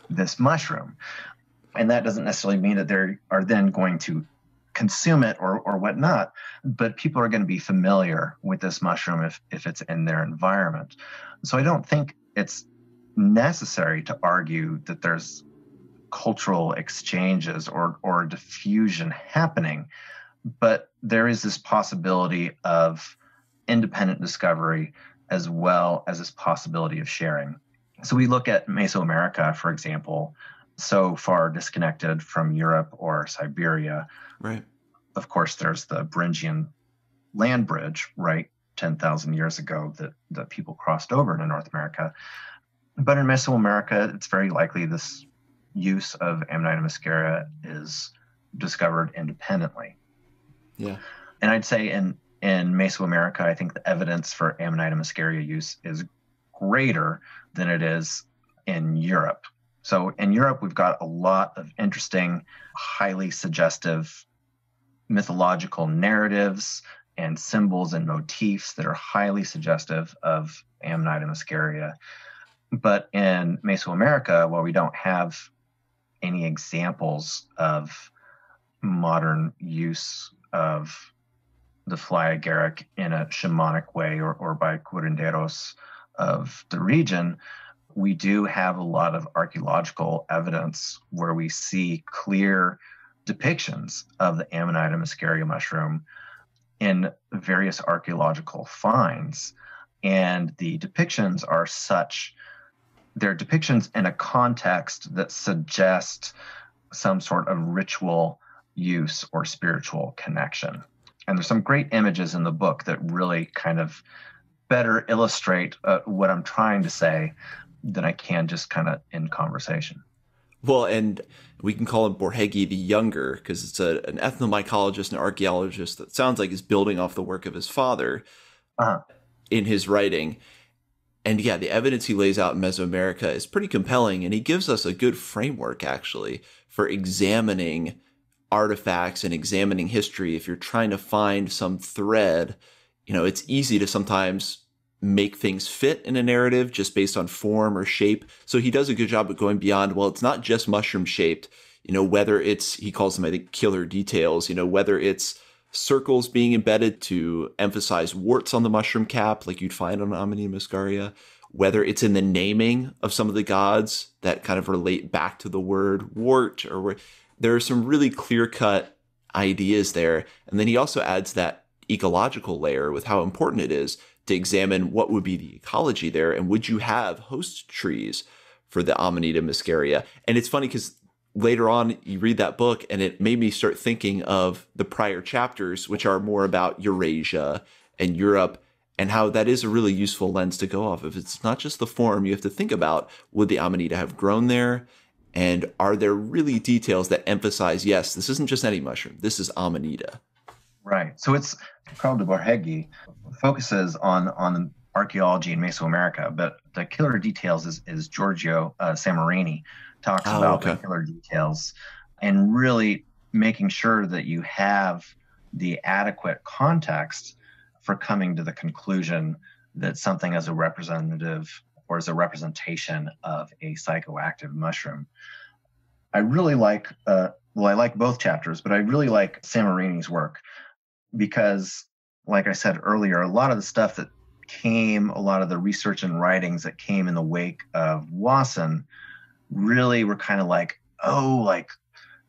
[SPEAKER 2] this mushroom. And that doesn't necessarily mean that they are then going to consume it or, or whatnot, but people are going to be familiar with this mushroom if, if it's in their environment. So I don't think it's necessary to argue that there's cultural exchanges or, or diffusion happening, but there is this possibility of independent discovery as well as this possibility of sharing. So we look at Mesoamerica, for example, so far disconnected from Europe or Siberia.
[SPEAKER 1] Right.
[SPEAKER 2] Of course, there's the Beringian land bridge, right, 10,000 years ago that, that people crossed over to North America. But in Mesoamerica, it's very likely this use of Amanita muscaria is discovered independently.
[SPEAKER 1] Yeah.
[SPEAKER 2] And I'd say in, in Mesoamerica, I think the evidence for Amanita muscaria use is greater than it is in Europe. So in Europe, we've got a lot of interesting, highly suggestive mythological narratives and symbols and motifs that are highly suggestive of Amanita muscaria. But in Mesoamerica, while we don't have any examples of modern use of the fly agaric in a shamanic way or, or by curanderos of the region, we do have a lot of archaeological evidence where we see clear depictions of the Amanita muscaria mushroom in various archaeological finds. And the depictions are such, they're depictions in a context that suggest some sort of ritual use or spiritual connection. And there's some great images in the book that really kind of better illustrate uh, what I'm trying to say than I can just kind of in conversation.
[SPEAKER 1] Well, and we can call him Borhegyi the Younger because it's a, an ethnomycologist and archaeologist that sounds like is building off the work of his father uh-huh. in his writing. And yeah, the evidence he lays out in Mesoamerica is pretty compelling, and he gives us a good framework actually for examining artifacts and examining history. If you're trying to find some thread, you know, it's easy to sometimes make things fit in a narrative just based on form or shape. So he does a good job of going beyond, well, it's not just mushroom shaped, you know, whether it's, he calls them, I think, killer details, you know, whether it's circles being embedded to emphasize warts on the mushroom cap, like you'd find on Amanita muscaria, whether it's in the naming of some of the gods that kind of relate back to the word wart, or there are some really clear cut ideas there. And then he also adds that ecological layer with how important it is to examine what would be the ecology there and would you have host trees for the Amanita muscaria. And it's funny because later on you read that book and it made me start thinking of the prior chapters which are more about Eurasia and Europe and how that is a really useful lens to go off of. It's not just the form, you have to think about would the Amanita have grown there? And are there really details that emphasize, yes, this isn't just any mushroom, this is Amanita?
[SPEAKER 2] Right. So it's Carl de Borhegyi focuses on on archaeology in Mesoamerica, but the killer details is, is Giorgio uh, Samorini talks oh, about okay. the killer details and really making sure that you have the adequate context for coming to the conclusion that something is a representative or as a representation of a psychoactive mushroom. I really like, uh, well, I like both chapters, but I really like Samorini's work because, like I said earlier, a lot of the stuff that came, a lot of the research and writings that came in the wake of Wasson really were kind of like, oh, like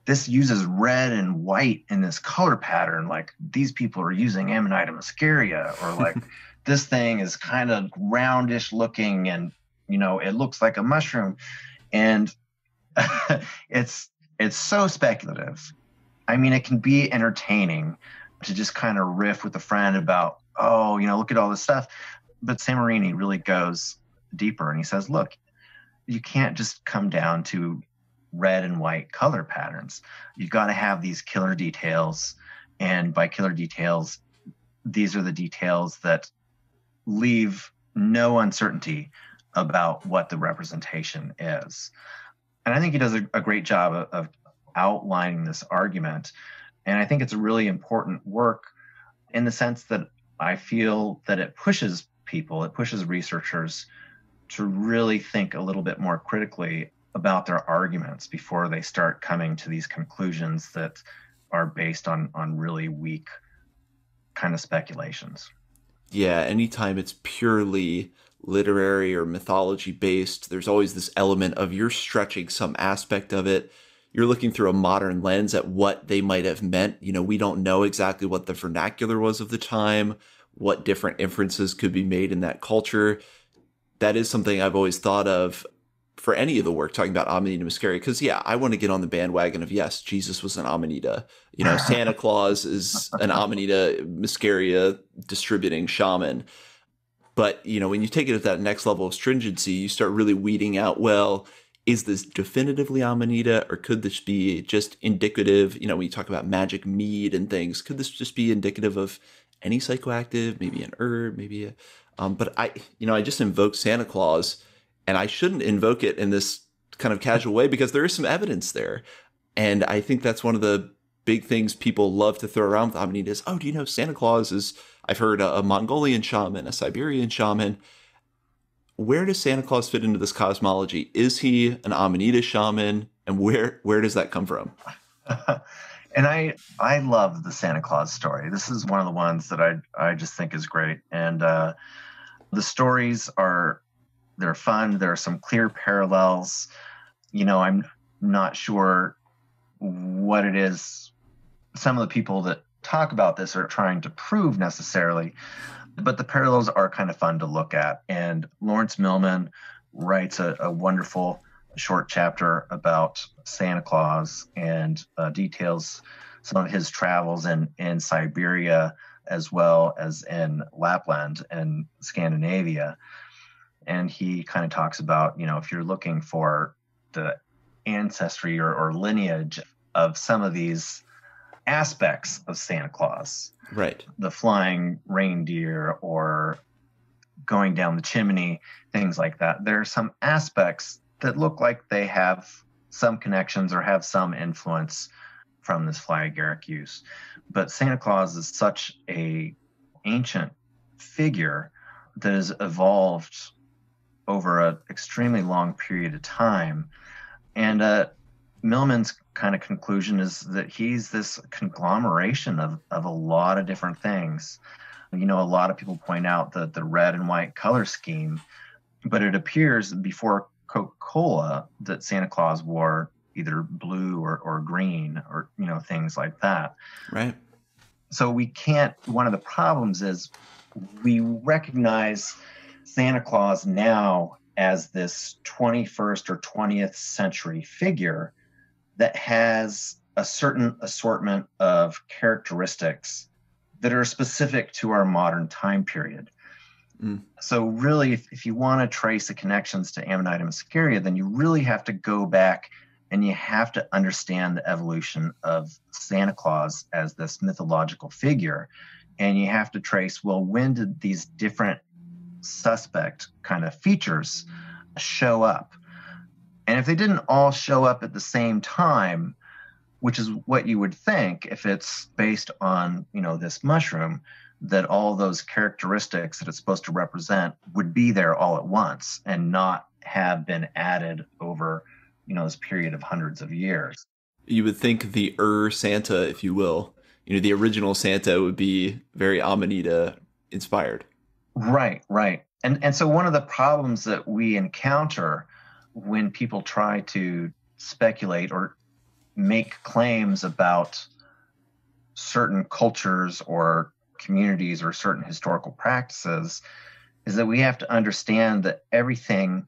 [SPEAKER 2] this uses red and white in this color pattern. Like these people are using Amanita muscaria, or like this thing is kind of roundish looking and you know it looks like a mushroom. And it's it's so speculative. I mean, it can be entertaining to just kind of riff with a friend about, oh, you know, look at all this stuff. But Samorini really goes deeper and he says, look, you can't just come down to red and white color patterns. You've got to have these killer details. And by killer details, these are the details that leave no uncertainty about what the representation is. And I think he does a, a great job of, of outlining this argument. And I think it's a really important work in the sense that I feel that it pushes people, it pushes researchers to really think a little bit more critically about their arguments before they start coming to these conclusions that are based on on really weak kind of speculations.
[SPEAKER 1] Yeah, anytime it's purely literary or mythology based, there's always this element of you're stretching some aspect of it. You're looking through a modern lens at what they might have meant. You know, we don't know exactly what the vernacular was of the time, what different inferences could be made in that culture that is something I've always thought of for any of the work talking about Amanita muscaria. Because yeah, I want to get on the bandwagon of yes, Jesus was an Amanita. You know, Santa Claus is an Amanita muscaria distributing shaman. But you know, when you take it at that next level of stringency, you start really weeding out. Well, is this definitively Amanita, or could this be just indicative? You know, when you talk about magic mead and things, could this just be indicative of any psychoactive, maybe an herb, maybe a um, but I, you know, I just invoked Santa Claus, and I shouldn't invoke it in this kind of casual way because there is some evidence there, and I think that's one of the big things people love to throw around with Amanita is, oh, do you know Santa Claus is? I've heard a, a Mongolian shaman, a Siberian shaman. Where does Santa Claus fit into this cosmology? Is he an Amanita shaman, and where where does that come from?
[SPEAKER 2] and I I love the Santa Claus story. This is one of the ones that I I just think is great, and uh, the stories are they're fun. There are some clear parallels. You know, I'm not sure what it is. Some of the people that talk about this are trying to prove necessarily, but the parallels are kind of fun to look at. And Lawrence Millman writes a, a wonderful short chapter about Santa Claus and uh, details some of his travels in, in Siberia as well as in Lapland and Scandinavia. And he kind of talks about, you know, if you're looking for the ancestry or, or lineage of some of these aspects of Santa Claus,
[SPEAKER 1] right?
[SPEAKER 2] The flying reindeer or going down the chimney, things like that. There are some aspects that look like they have some connections or have some influence from this fly agaric use. But Santa Claus is such a ancient figure that has evolved over an extremely long period of time. And uh, Millman's kind of conclusion is that he's this conglomeration of, of a lot of different things. You know, a lot of people point out that the red and white color scheme, but it appears before Coca Cola that Santa Claus wore either blue or, or green or, you know, things like that.
[SPEAKER 1] Right.
[SPEAKER 2] So we can't, one of the problems is we recognize Santa Claus now as this 21st or 20th century figure, that has a certain assortment of characteristics that are specific to our modern time period. Mm. So, really, if, if you want to trace the connections to Amanita and then you really have to go back and you have to understand the evolution of Santa Claus as this mythological figure. And you have to trace well, when did these different suspect kind of features show up? And if they didn't all show up at the same time, which is what you would think if it's based on, you know, this mushroom, that all those characteristics that it's supposed to represent would be there all at once and not have been added over you know this period of hundreds of years
[SPEAKER 1] you would think the Ur Santa, if you will, you know, the original Santa would be very Amanita inspired.
[SPEAKER 2] Right, right. And and so one of the problems that we encounter when people try to speculate or make claims about certain cultures or communities or certain historical practices is that we have to understand that everything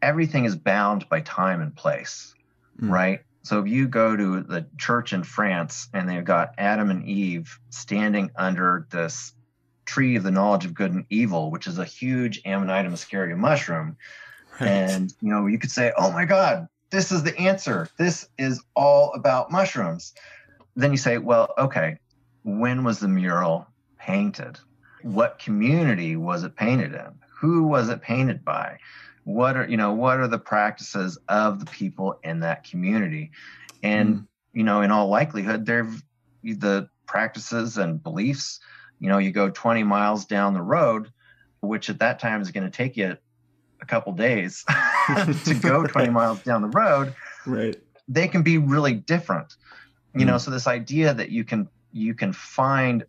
[SPEAKER 2] everything is bound by time and place mm. right so if you go to the church in france and they've got adam and eve standing under this tree of the knowledge of good and evil which is a huge amanita muscaria mushroom right. and you know you could say oh my god this is the answer this is all about mushrooms then you say well okay when was the mural painted? What community was it painted in? Who was it painted by? What are you know what are the practices of the people in that community? And mm. you know, in all likelihood, they're the practices and beliefs. You know, you go 20 miles down the road, which at that time is going to take you a couple days to go 20 miles down the road.
[SPEAKER 1] Right.
[SPEAKER 2] They can be really different. You mm. know, so this idea that you can you can find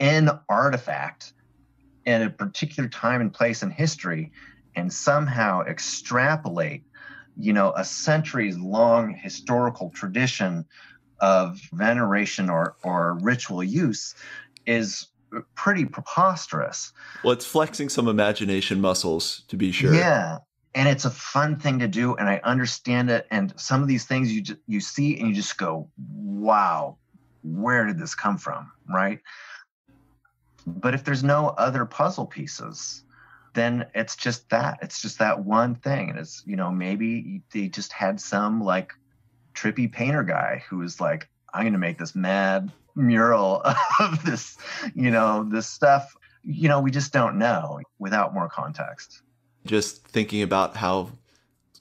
[SPEAKER 2] an artifact in a particular time and place in history and somehow extrapolate you know a centuries long historical tradition of veneration or or ritual use is pretty preposterous.
[SPEAKER 1] Well it's flexing some imagination muscles to be sure.
[SPEAKER 2] Yeah and it's a fun thing to do and i understand it and some of these things you you see and you just go wow where did this come from? Right? But if there's no other puzzle pieces then it's just that it's just that one thing and it's you know maybe they just had some like trippy painter guy who was like i'm going to make this mad mural of this you know this stuff you know we just don't know without more context
[SPEAKER 1] just thinking about how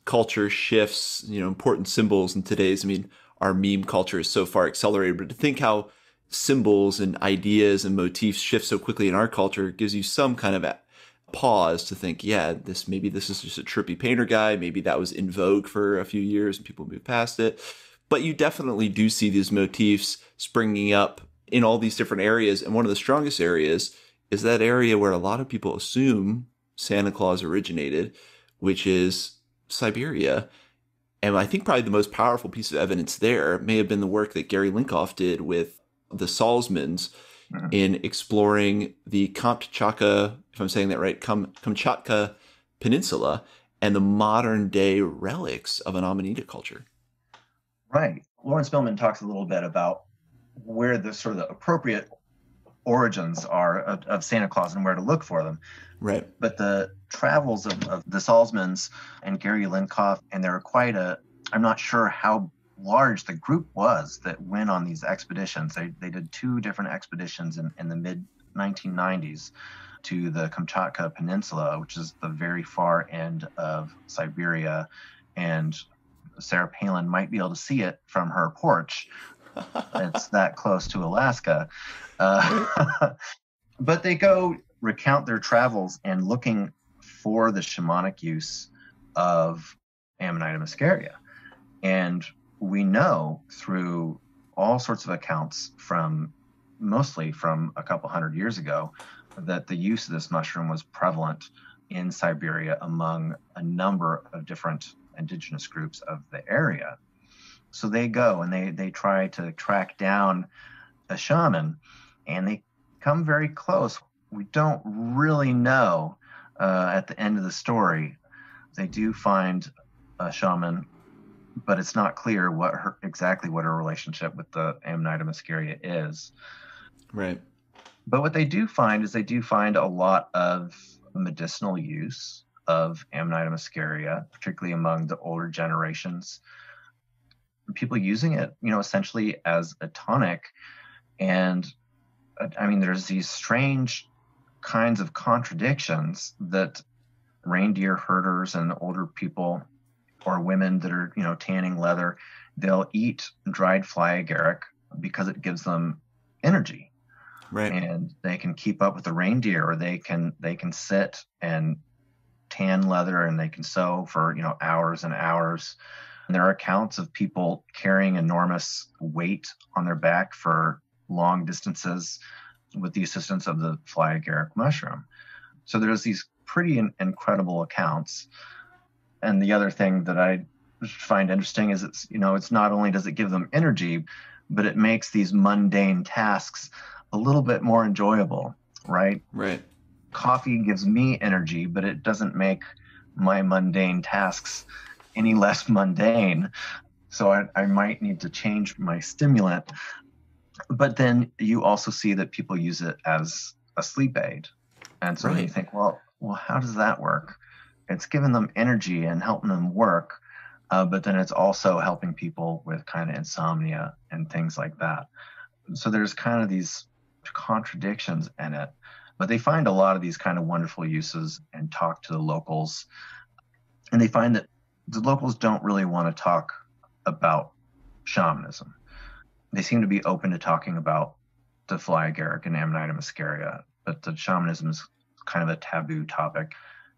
[SPEAKER 1] culture shifts you know important symbols in today's i mean our meme culture is so far accelerated, but to think how symbols and ideas and motifs shift so quickly in our culture gives you some kind of a pause to think, yeah, this maybe this is just a trippy painter guy. Maybe that was in vogue for a few years and people moved past it. But you definitely do see these motifs springing up in all these different areas. And one of the strongest areas is that area where a lot of people assume Santa Claus originated, which is Siberia. And I think probably the most powerful piece of evidence there may have been the work that Gary Lincoff did with the Salzmans mm-hmm. in exploring the Kamchatka, if I'm saying that right, Kam- Kamchatka Peninsula and the modern day relics of an Amanita culture.
[SPEAKER 2] Right. Lawrence Millman talks a little bit about where the sort of the appropriate origins are of, of, Santa Claus and where to look for them.
[SPEAKER 1] Right.
[SPEAKER 2] But the travels of, of the Salzmans and Gary Lincoff, and there are quite a, I'm not sure how large the group was that went on these expeditions. They, they did two different expeditions in, in the mid 1990s to the Kamchatka Peninsula, which is the very far end of Siberia. And Sarah Palin might be able to see it from her porch. it's that close to Alaska. Uh, but they go recount their travels and looking for the shamanic use of Amanita muscaria. And we know through all sorts of accounts from mostly from a couple hundred years ago that the use of this mushroom was prevalent in Siberia among a number of different indigenous groups of the area. So they go and they they try to track down a shaman and they come very close. We don't really know uh, at the end of the story. They do find a shaman but it's not clear what her exactly what her relationship with the Amanita muscaria is.
[SPEAKER 1] Right.
[SPEAKER 2] But what they do find is they do find a lot of medicinal use of Amanita muscaria, particularly among the older generations. People using it, you know, essentially as a tonic. And I mean, there's these strange kinds of contradictions that reindeer herders and older people or women that are, you know, tanning leather, they'll eat dried fly agaric because it gives them energy.
[SPEAKER 1] Right.
[SPEAKER 2] And they can keep up with the reindeer or they can they can sit and tan leather and they can sew for, you know, hours and hours. And there are accounts of people carrying enormous weight on their back for long distances with the assistance of the fly agaric mushroom. So there's these pretty in- incredible accounts. And the other thing that I find interesting is it's you know it's not only does it give them energy, but it makes these mundane tasks a little bit more enjoyable, right?
[SPEAKER 1] Right.
[SPEAKER 2] Coffee gives me energy, but it doesn't make my mundane tasks any less mundane. So I, I might need to change my stimulant. But then you also see that people use it as a sleep aid. And so right. you think, well, well, how does that work? It's giving them energy and helping them work, uh, but then it's also helping people with kind of insomnia and things like that. So there's kind of these contradictions in it, but they find a lot of these kind of wonderful uses and talk to the locals. And they find that the locals don't really want to talk about shamanism. They seem to be open to talking about the fly agaric and Amanita muscaria, but the shamanism is kind of a taboo topic.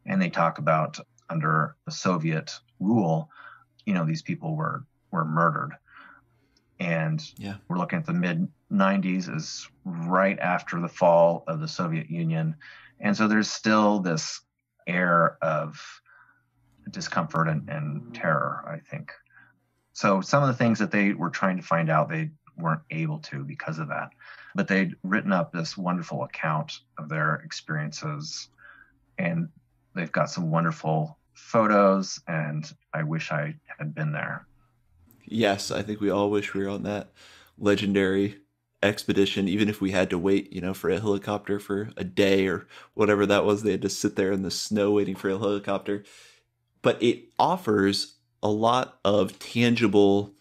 [SPEAKER 2] And they talk about under the Soviet rule, you know, these people were were murdered. And
[SPEAKER 1] yeah.
[SPEAKER 2] we're looking at the mid 90s is right after the fall of the Soviet Union. And so there's still this air of discomfort and, and terror, I think. So some of the things that they were trying to find out, they weren't able to because of that but they'd written up this wonderful account of their experiences and they've got some wonderful photos and i wish i had been there
[SPEAKER 1] yes i think we all wish we were on that legendary expedition even if we had to wait you know for a helicopter for a day or whatever that was they had to sit there in the snow waiting for a helicopter but it offers a lot of tangible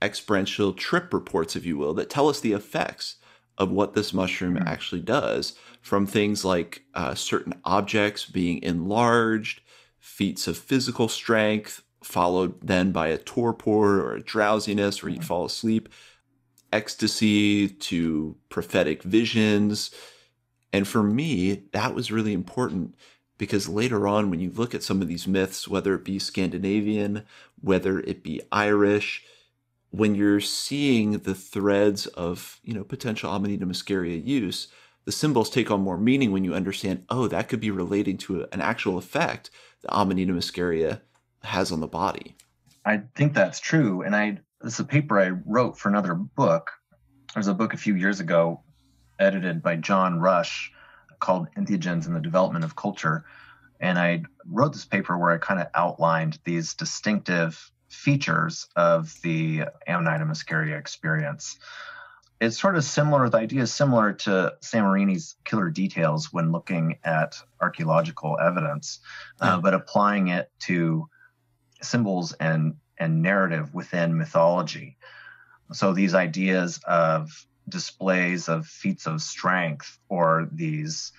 [SPEAKER 1] experiential trip reports if you will that tell us the effects of what this mushroom mm-hmm. actually does from things like uh, certain objects being enlarged, feats of physical strength, followed then by a torpor or a drowsiness where you mm-hmm. fall asleep, ecstasy to prophetic visions. And for me, that was really important because later on, when you look at some of these myths, whether it be Scandinavian, whether it be Irish, when you're seeing the threads of you know potential amanita muscaria use the symbols take on more meaning when you understand oh that could be relating to an actual effect that amanita muscaria has on the body.
[SPEAKER 2] I think that's true and i this is a paper i wrote for another book. There's a book a few years ago edited by john rush called entheogens and the development of culture. And i wrote this paper where i kind of outlined these distinctive features of the Amanita muscaria experience. It's sort of similar, the idea is similar to Samorini's killer details when looking at archaeological evidence, uh, but applying it to symbols and, and narrative within mythology. So these ideas of displays of feats of strength or these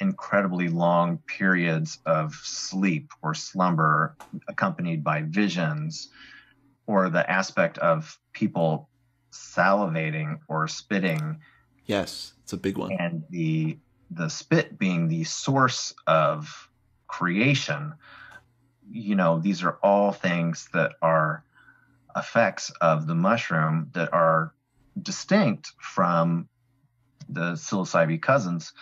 [SPEAKER 2] incredibly long periods of sleep or slumber accompanied by visions or the aspect of people salivating or spitting
[SPEAKER 1] yes it's a big one
[SPEAKER 2] and the the spit being the source of creation you know these are all things that are effects of the mushroom that are distinct from the psilocybe cousins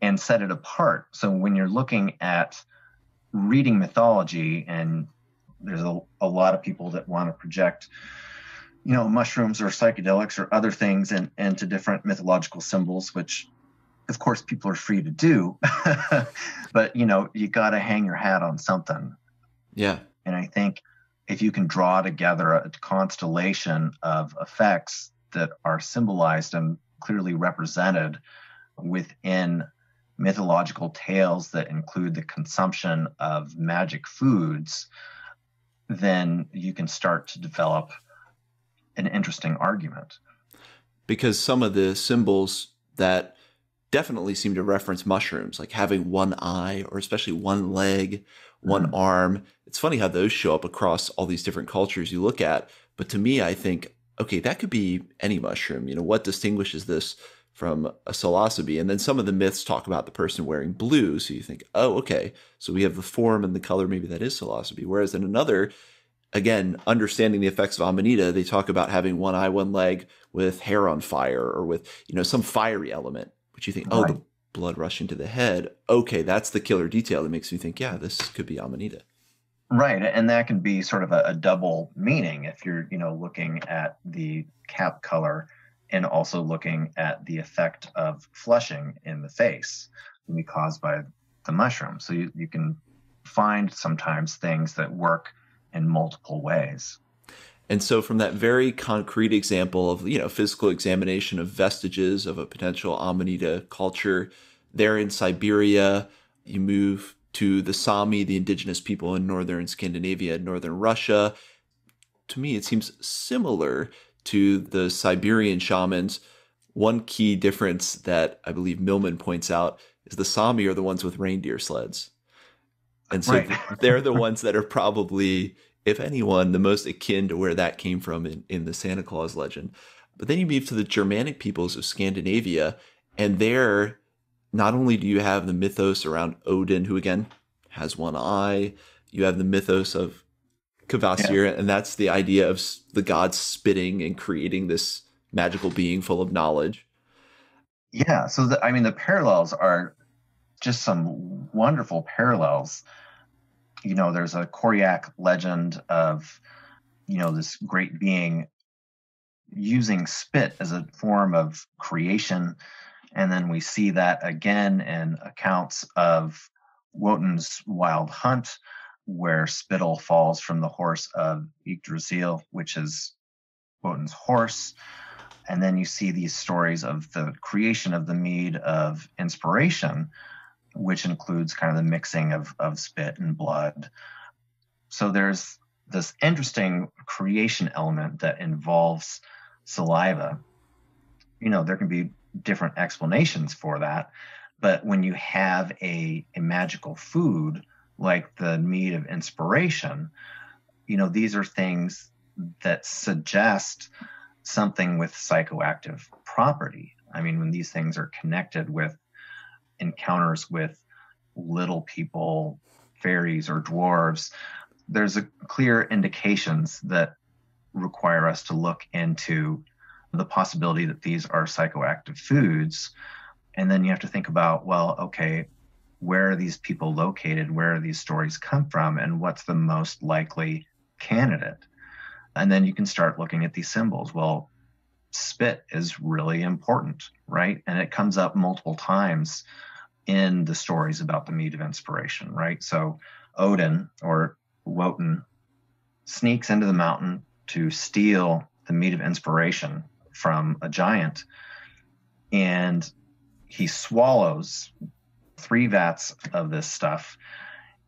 [SPEAKER 2] and set it apart. So when you're looking at reading mythology, and there's a, a lot of people that want to project, you know, mushrooms or psychedelics or other things and into different mythological symbols, which of course people are free to do. but you know, you got to hang your hat on something.
[SPEAKER 1] Yeah.
[SPEAKER 2] And I think if you can draw together a constellation of effects that are symbolized and clearly represented within mythological tales that include the consumption of magic foods, then you can start to develop an interesting argument.
[SPEAKER 1] Because some of the symbols that definitely seem to reference mushrooms, like having one eye or especially one leg, one mm. arm. It's funny how those show up across all these different cultures you look at. But to me, I think, okay, that could be any mushroom. You know, what distinguishes this from a psilocybe. And then some of the myths talk about the person wearing blue. So you think, oh, okay, so we have the form and the color, maybe that is psilocybe. Whereas in another, again, understanding the effects of Amanita, they talk about having one eye, one leg with hair on fire or with, you know, some fiery element, which you think, oh, the blood rushing to the head. Okay, that's the killer detail that makes me think, yeah, this could be Amanita.
[SPEAKER 2] Right, and that can be sort of a, a double meaning if you're, you know, looking at the cap color and also looking at the effect of flushing in the face can be caused by the mushroom. So you, you can find sometimes things that work in multiple ways.
[SPEAKER 1] And so from that very concrete example of, you know, physical examination of vestiges of a potential Amanita culture there in Siberia, you move to the Sami, the indigenous people in northern Scandinavia, northern Russia. To me, it seems similar to the Siberian shamans, one key difference that I believe Millman points out is the Sami are the ones with reindeer sleds. And so right. they're the ones that are probably, if anyone, the most akin to where that came from in, in the Santa Claus legend. But then you move to the Germanic peoples of Scandinavia, and there, not only do you have the mythos around Odin, who again has one eye, you have the mythos of Kvasir, yeah. and that's the idea of the gods spitting and creating this magical being full of knowledge.
[SPEAKER 2] Yeah, so the, I mean, the parallels are just some wonderful parallels. You know, there's a Koryak legend of, you know, this great being using spit as a form of creation. And then we see that again in accounts of Wotan's wild hunt, where spittle falls from the horse of Yggdrasil, which is Wotan's horse. And then you see these stories of the creation of the mead of inspiration, which includes kind of the mixing of, of spit and blood. So there's this interesting creation element that involves saliva. You know, there can be different explanations for that. But when you have a, a magical food, like the mead of inspiration, you know, these are things that suggest something with psychoactive property. I mean, when these things are connected with encounters with little people, fairies, or dwarves, there's a clear indications that require us to look into the possibility that these are psychoactive foods. And then you have to think about, well, okay, where are these people located? Where are these stories come from? And what's the most likely candidate? And then you can start looking at these symbols. Well, spit is really important, right? And it comes up multiple times in the stories about the meat of inspiration, right? So Odin or Wotan sneaks into the mountain to steal the meat of inspiration from a giant and he swallows three vats of this stuff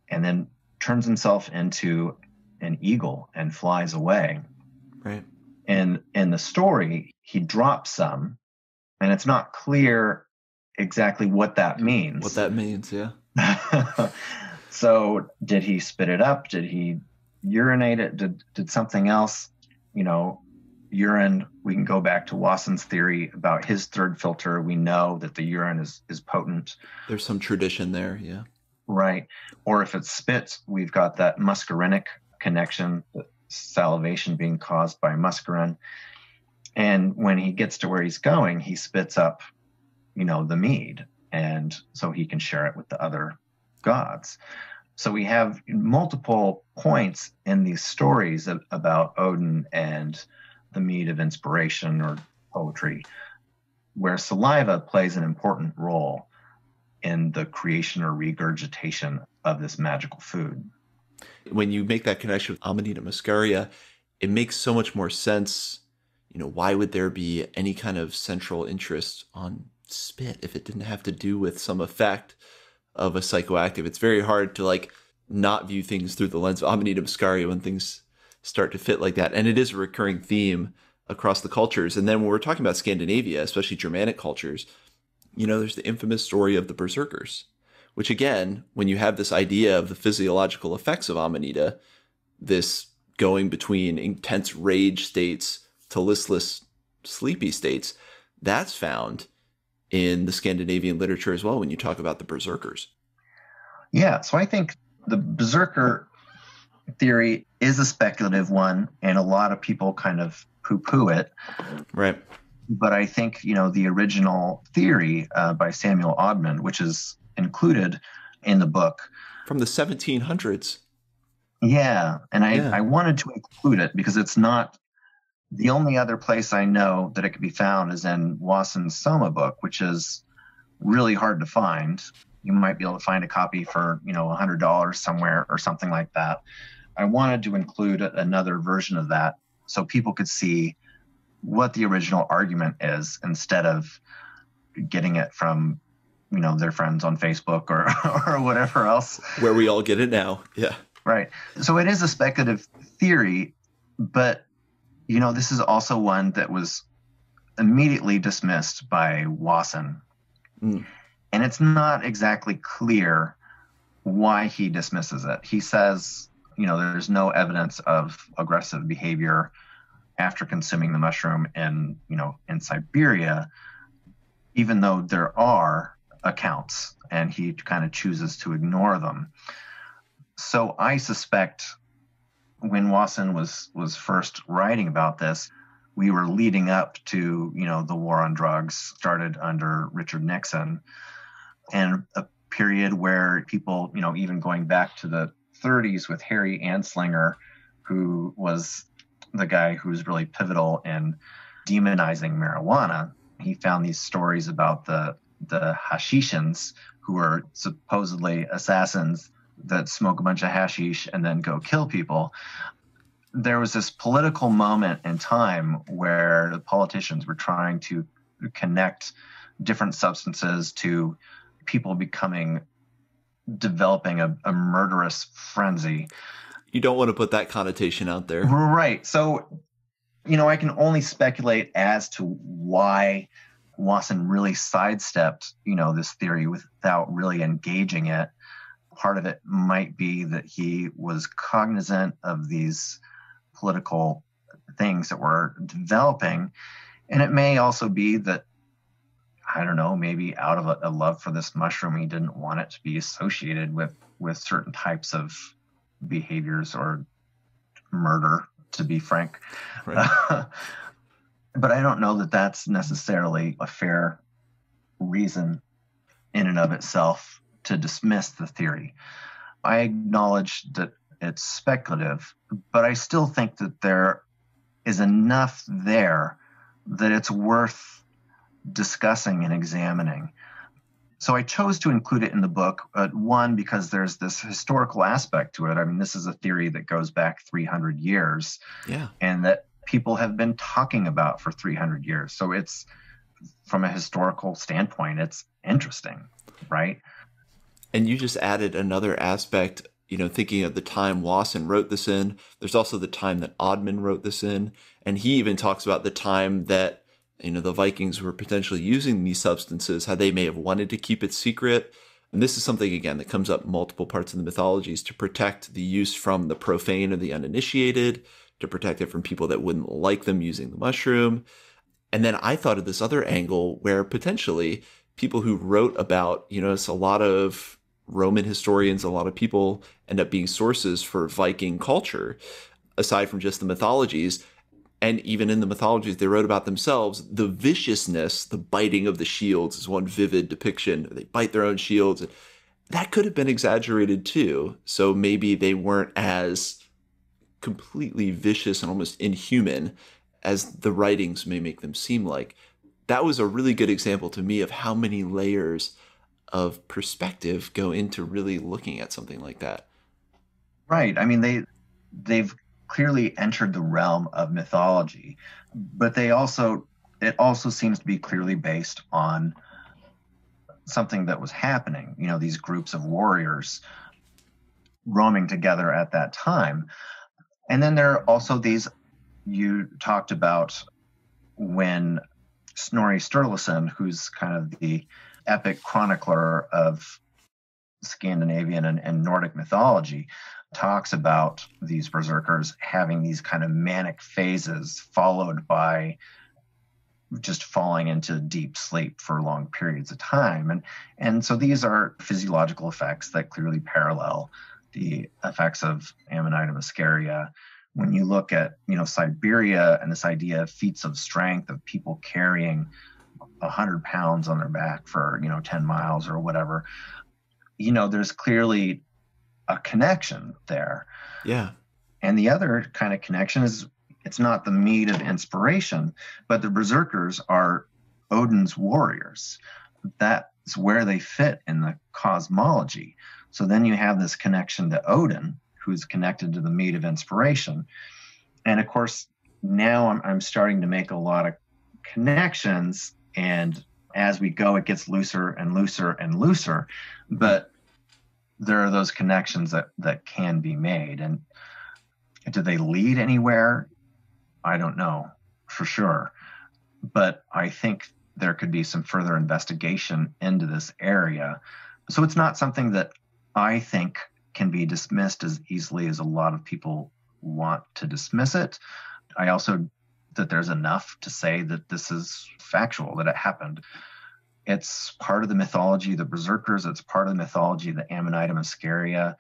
[SPEAKER 2] and then turns himself into an eagle and flies away.
[SPEAKER 1] Right.
[SPEAKER 2] And in the story, he drops some, and it's not clear exactly what that means.
[SPEAKER 1] What that means, yeah.
[SPEAKER 2] so, did he spit it up? Did he urinate it? Did did something else? You know, urine, we can go back to Wasson's theory about his third filter. We know that the urine is is potent.
[SPEAKER 1] There's some tradition there, yeah.
[SPEAKER 2] Right. Or if it's spit, we've got that muscarinic connection, salivation being caused by muscarine. And when he gets to where he's going, he spits up, you know, the mead, and so he can share it with the other gods. So we have multiple points in these stories about Odin and the mead of inspiration or poetry, where saliva plays an important role in the creation or regurgitation of this magical food.
[SPEAKER 1] When you make that connection with Amanita muscaria, it makes so much more sense. You know, why would there be any kind of central interest on spit if it didn't have to do with some effect of a psychoactive? It's very hard to like not view things through the lens of Amanita muscaria when things start to fit like that. And it is a recurring theme across the cultures. And then when we're talking about Scandinavia, especially Germanic cultures, you know, there's the infamous story of the berserkers, which again, when you have this idea of the physiological effects of Amanita, this going between intense rage states to listless, sleepy states, that's found in the Scandinavian literature as well when you talk about the berserkers.
[SPEAKER 2] Yeah, so I think the berserker theory is a speculative one, and a lot of people kind of poo poo it.
[SPEAKER 1] Right.
[SPEAKER 2] But I think, you know, the original theory uh, by Samuel Odman, which is included in the book
[SPEAKER 1] from the 1700s.
[SPEAKER 2] Yeah. And I, yeah. I wanted to include it because it's not the only other place I know that it could be found is in Wasson's Soma book, which is really hard to find. You might be able to find a copy for, you know, $100 somewhere or something like that. I wanted to include another version of that so people could see what the original argument is instead of getting it from you know their friends on Facebook or or whatever else
[SPEAKER 1] where we all get it now yeah
[SPEAKER 2] right so it is a speculative theory but you know this is also one that was immediately dismissed by Wasson mm. and it's not exactly clear why he dismisses it he says you know, there's no evidence of aggressive behavior after consuming the mushroom in, you know, in Siberia, even though there are accounts and he kind of chooses to ignore them. So I suspect when Wasson was was first writing about this, we were leading up to, you know, the war on drugs started under Richard Nixon and a period where people, you know, even going back to the 30s with Harry Anslinger, who was the guy who was really pivotal in demonizing marijuana. He found these stories about the the hashishans who were supposedly assassins that smoke a bunch of hashish and then go kill people. There was this political moment in time where the politicians were trying to connect different substances to people becoming developing a, a murderous frenzy.
[SPEAKER 1] You don't want to put that connotation out there.
[SPEAKER 2] Right. So, you know, I can only speculate as to why Wasson really sidestepped, you know, this theory without really engaging it. Part of it might be that he was cognizant of these political things that were developing. And it may also be that I don't know, maybe out of a, a, love for this mushroom, he didn't want it to be associated with with certain types of behaviors or murder, to be frank. Right. but I don't know that that's necessarily a fair reason in and of itself to dismiss the theory. I acknowledge that it's speculative, but I still think that there is enough there that it's worth discussing and examining. So I chose to include it in the book. Uh, one, because there's this historical aspect to it. I mean, this is a theory that goes back 300 years.
[SPEAKER 1] Yeah.
[SPEAKER 2] And that people have been talking about for 300 years. So it's, from a historical standpoint, it's interesting, right?
[SPEAKER 1] And you just added another aspect, you know, thinking of the time Wasson wrote this in. There's also the time that Odman wrote this in. And he even talks about the time that you know the Vikings were potentially using these substances, how they may have wanted to keep it secret. And this is something again that comes up multiple parts of the mythologies to protect the use from the profane or the uninitiated, to protect it from people that wouldn't like them using the mushroom. And then I thought of this other angle where potentially people who wrote about, you know, it's a lot of Roman historians, a lot of people end up being sources for Viking culture, aside from just the mythologies and even in the mythologies they wrote about themselves, the viciousness, the biting of the shields is one vivid depiction. They bite their own shields. That could have been exaggerated too. So maybe they weren't as completely vicious and almost inhuman as the writings may make them seem like. That was a really good example to me of how many layers of perspective go into really looking at something like that.
[SPEAKER 2] Right. I mean, they they've clearly entered the realm of mythology, but they also it also seems to be clearly based on something that was happening. You know, these groups of warriors roaming together at that time. And then there are also these you talked about when Snorri Sturluson, who's kind of the epic chronicler of Scandinavian and, and Nordic mythology, talks about these berserkers having these kind of manic phases followed by just falling into deep sleep for long periods of time. And and so these are physiological effects that clearly parallel the effects of amanita muscaria. When you look at you know siberia and this idea of feats of strength of people carrying 100 pounds on their back for you know 10 miles or whatever you know there's clearly a connection there.
[SPEAKER 1] Yeah.
[SPEAKER 2] And the other kind of connection is it's not the meat of inspiration but the berserkers are odin's warriors. That's where they fit in the cosmology. So then you have this connection to odin who's connected to the meat of inspiration. And of course now i'm, I'm starting to make a lot of connections and as we go it gets looser and looser and looser but there are those connections that that can be made. And do they lead anywhere? I don't know for sure but i think there could be some further investigation into this area. So it's not something that i think can be dismissed as easily as a lot of people want to dismiss it. I also that there's enough to say that this is factual that it happened it's part of the mythology of the berserkers. It's part of the mythology of the Amanita muscaria.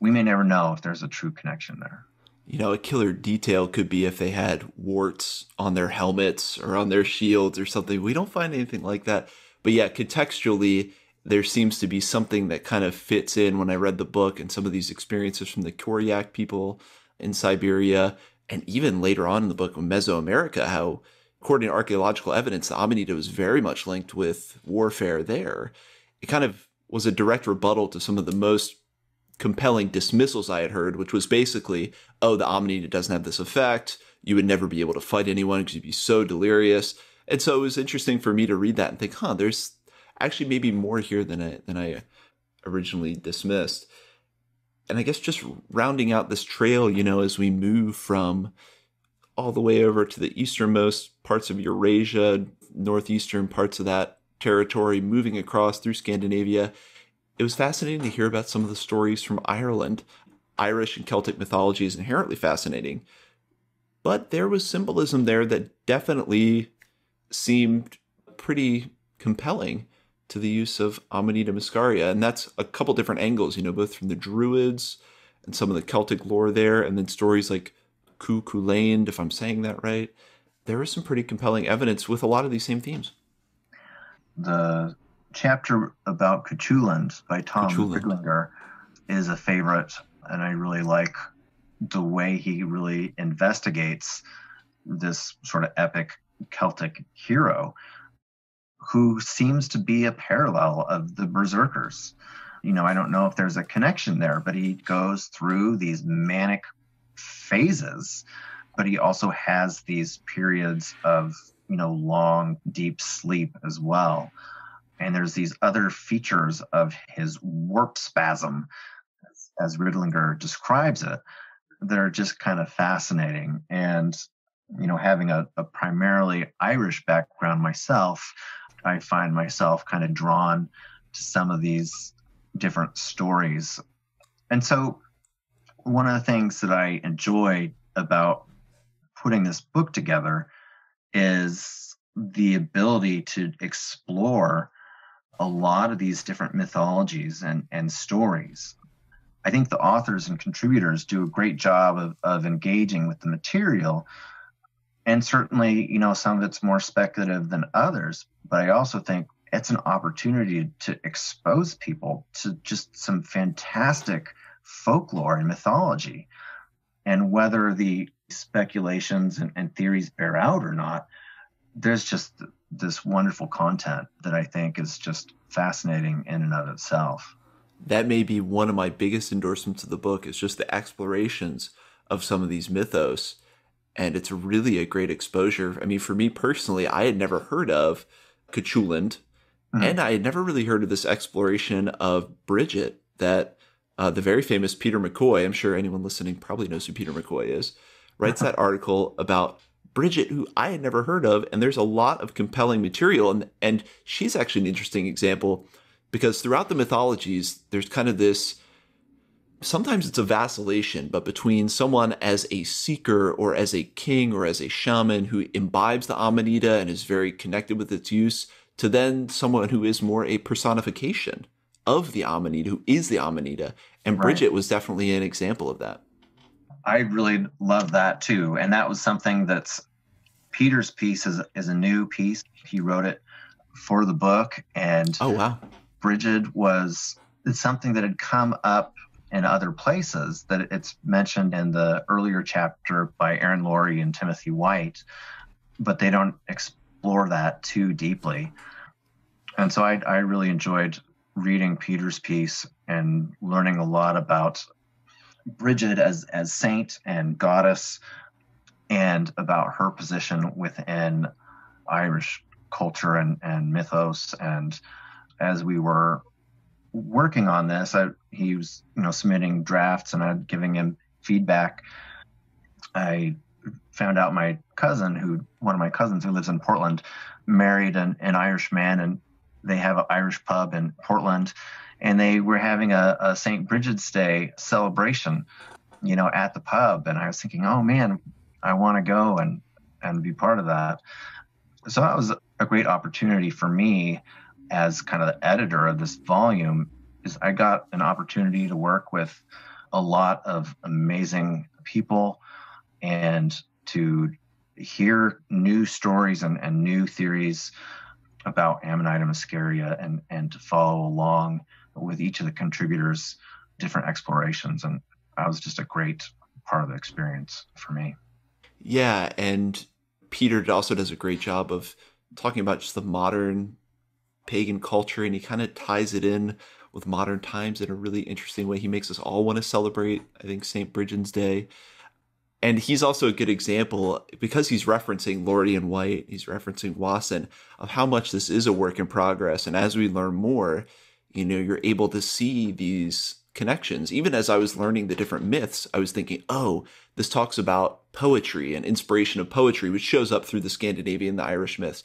[SPEAKER 2] We may never know if there's a true connection there.
[SPEAKER 1] You know, a killer detail could be if they had warts on their helmets or on their shields or something. We don't find anything like that. But yeah, contextually, there seems to be something that kind of fits in when I read the book and some of these experiences from the Koryak people in Siberia, and even later on in the book with Mesoamerica, how according to archaeological evidence, the Amanita was very much linked with warfare there. It kind of was a direct rebuttal to some of the most compelling dismissals I had heard, which was basically, oh, the Amanita doesn't have this effect. You would never be able to fight anyone because you'd be so delirious. And so it was interesting for me to read that and think, huh, there's actually maybe more here than I than I originally dismissed. And I guess just rounding out this trail, you know, as we move from all the way over to the easternmost parts of Eurasia, northeastern parts of that territory, moving across through Scandinavia. It was fascinating to hear about some of the stories from Ireland. Irish and Celtic mythology is inherently fascinating, but there was symbolism there that definitely seemed pretty compelling to the use of Amanita muscaria. And that's a couple different angles, you know, both from the Druids and some of the Celtic lore there, and then stories like Cuchulainn, if I'm saying that right. There is some pretty compelling evidence with a lot of these same themes.
[SPEAKER 2] The chapter about Cuchulainn by Tom Riglinger is a favorite, and I really like the way he really investigates this sort of epic Celtic hero who seems to be a parallel of the berserkers. You know, I don't know if there's a connection there, but he goes through these manic phases, but he also has these periods of, you know, long, deep sleep as well. And there's these other features of his warp spasm, as Riglinger describes it, that are just kind of fascinating. And, you know, having a, a primarily Irish background myself, I find myself kind of drawn to some of these different stories. And so one of the things that I enjoy about putting this book together is the ability to explore a lot of these different mythologies and, and stories. I think the authors and contributors do a great job of, of engaging with the material. And certainly, you know, some of it's more speculative than others, but I also think it's an opportunity to expose people to just some fantastic folklore and mythology. And whether the speculations and, and theories bear out or not, there's just this wonderful content that I think is just fascinating in and of itself.
[SPEAKER 1] that may be one of my biggest endorsements of the book is just the explorations of some of these mythos. And it's really a great exposure. I mean, for me personally, I had never heard of Cuchulainn, mm-hmm. and I had never really heard of this exploration of Bridget that uh, the very famous Peter McCoy, I'm sure anyone listening probably knows who Peter McCoy is, writes that article about Bridget, who I had never heard of. And there's a lot of compelling material. And, and she's actually an interesting example because throughout the mythologies, there's kind of this sometimes it's a vacillation, but between someone as a seeker or as a king or as a shaman who imbibes the Amanita and is very connected with its use, to then someone who is more a personification of the Amanita, who is the Amanita. And Bridget right. was definitely an example of that.
[SPEAKER 2] I really love that too. And that was something that's Peter's piece is, is a new piece. He wrote it for the book. And
[SPEAKER 1] oh, wow.
[SPEAKER 2] Bridget was it's something that had come up in other places that it's mentioned in the earlier chapter by Erin Laurie and Timothy White, but they don't explore that too deeply. And so I, I really enjoyed reading Peter's piece and learning a lot about Bridget as as saint and goddess, and about her position within Irish culture and, and mythos. And as we were working on this, I, he was you know submitting drafts and I'm giving him feedback. I found out my cousin, who one of my cousins who lives in Portland, married an, an Irish man, and they have an Irish pub in Portland and they were having a, a St. Bridget's Day celebration, you know, at the pub. And I was thinking, oh man, I want to go and and be part of that. So that was a great opportunity for me as kind of the editor of this volume is I got an opportunity to work with a lot of amazing people and to hear new stories and, and new theories about Amanita muscaria and, and to follow along with each of the contributors different explorations. And that was just a great part of the experience for me.
[SPEAKER 1] Yeah and peter also does a great job of talking about just the modern pagan culture and he kind of ties it in with modern times in a really interesting way he makes us all want to celebrate i think st bridget's day and he's also a good example because he's referencing Laurie and White, he's referencing Wasson of how much this is a work in progress. And as we learn more, you know, you're able to see these connections. Even as I was learning the different myths, I was thinking, oh, this talks about poetry and inspiration of poetry, which shows up through the Scandinavian, the Irish myths.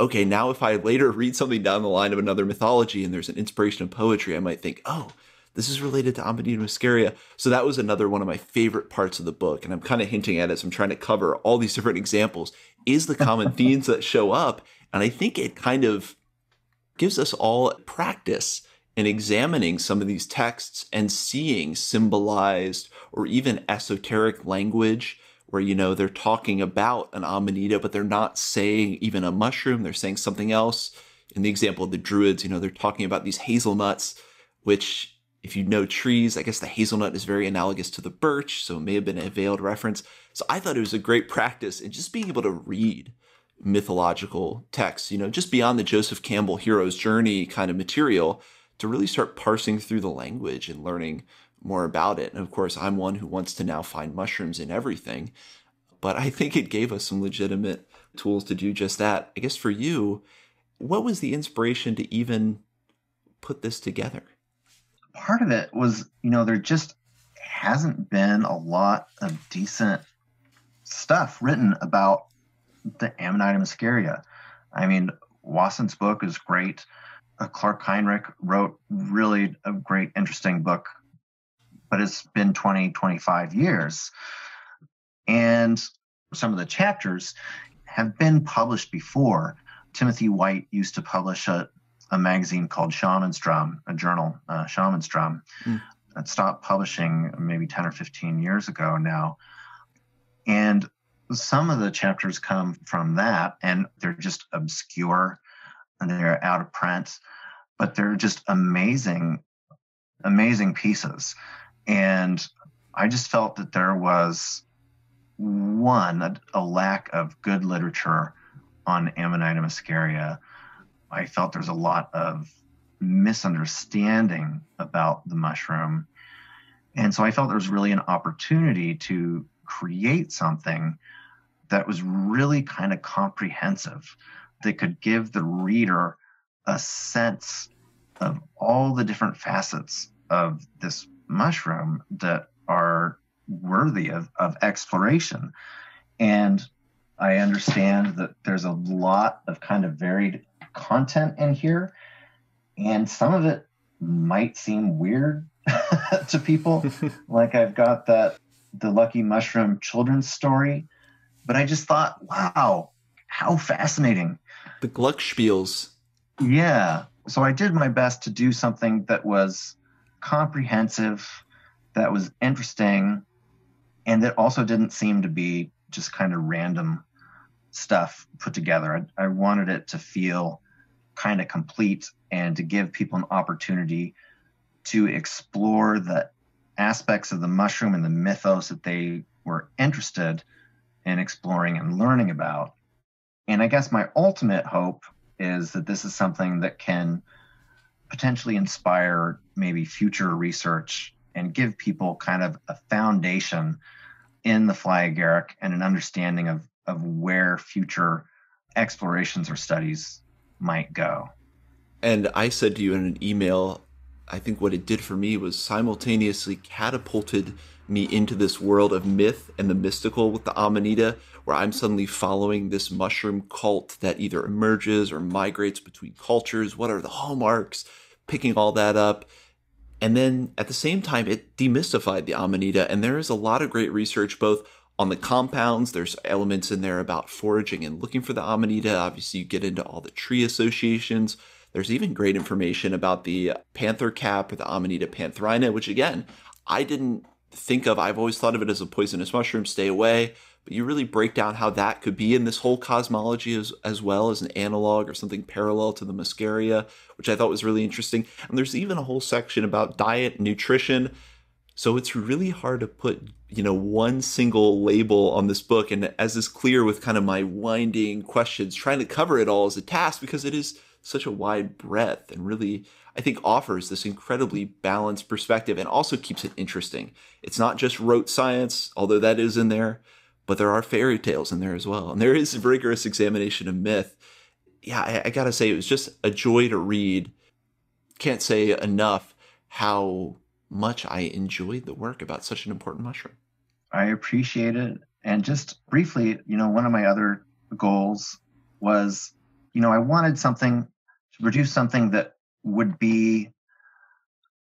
[SPEAKER 1] Okay, now if I later read something down the line of another mythology and there's an inspiration of poetry, I might think, oh, this is related to Amanita muscaria. So that was another one of my favorite parts of the book. And I'm kind of hinting at it as I'm trying to cover all these different examples, is the common themes that show up. And I think it kind of gives us all practice in examining some of these texts and seeing symbolized or even esoteric language where you know they're talking about an amanita but they're not saying even a mushroom they're saying something else. In the example of the druids you know they're talking about these hazelnuts which if you know trees i guess the hazelnut is very analogous to the birch so it may have been a veiled reference. So i thought it was a great practice in just being able to read mythological texts, you know, just beyond the Joseph Campbell hero's journey kind of material to really start parsing through the language and learning more about it. And of course, I'm one who wants to now find mushrooms in everything, but I think it gave us some legitimate tools to do just that. I guess for you, what was the inspiration to even put this together?
[SPEAKER 2] Part of it was, you know, there just hasn't been a lot of decent stuff written about the Amanita muscaria. I mean, Wasson's book is great. Uh, Clark Heinrich wrote really a great, interesting book, but it's been 20, 25 years. And some of the chapters have been published before. Timothy White used to publish a, a magazine called Shaman's Drum, a journal, uh, Shaman's Drum, mm. that stopped publishing maybe 10 or 15 years ago now. And some of the chapters come from that and they're just obscure and they're out of print but they're just amazing amazing pieces and i just felt that there was one a, a lack of good literature on amanita muscaria i felt there's a lot of misunderstanding about the mushroom. And so I felt there was really an opportunity to create something that was really kind of comprehensive, that could give the reader a sense of all the different facets of this mushroom that are worthy of, of exploration. And I understand that there's a lot of kind of varied content in here, and some of it might seem weird to people. like I've got that the Lucky Mushroom children's story, but I just thought, wow, how fascinating.
[SPEAKER 1] The Glückspilz.
[SPEAKER 2] Yeah. So I did my best to do something that was comprehensive, that was interesting, and that also didn't seem to be just kind of random stuff put together. I, I wanted it to feel kind of complete and to give people an opportunity to explore the aspects of the mushroom and the mythos that they were interested in exploring and learning about. And I guess my ultimate hope is that this is something that can potentially inspire maybe future research and give people kind of a foundation in the fly agaric and an understanding of, of where future explorations or studies might go.
[SPEAKER 1] And I said to you in an email, I think what it did for me was simultaneously catapulted me into this world of myth and the mystical with the Amanita, where I'm suddenly following this mushroom cult that either emerges or migrates between cultures. What are the hallmarks? Picking all that up. And then at the same time, it demystified the Amanita. And there is a lot of great research both on the compounds. There's elements in there about foraging and looking for the Amanita. Obviously, you get into all the tree associations. There's even great information about the panther cap or the Amanita pantherina, which again, I didn't think of. I've always thought of it as a poisonous mushroom, stay away. But you really break down how that could be in this whole cosmology as, as well as an analog or something parallel to the muscaria, which I thought was really interesting. And there's even a whole section about diet, nutrition. So it's really hard to put, you know, one single label on this book. And as is clear with kind of my winding questions, trying to cover it all is a task because it is such a wide breadth and really I think offers this incredibly balanced perspective and also keeps it interesting. It's not just rote science, although that is in there, but there are fairy tales in there as well. And there is rigorous examination of myth. Yeah, I, I gotta say, it was just a joy to read. Can't say enough how much I enjoyed the work about such an important mushroom.
[SPEAKER 2] I appreciate it. And just briefly, you know, one of my other goals was, you know, I wanted something to produce something that would be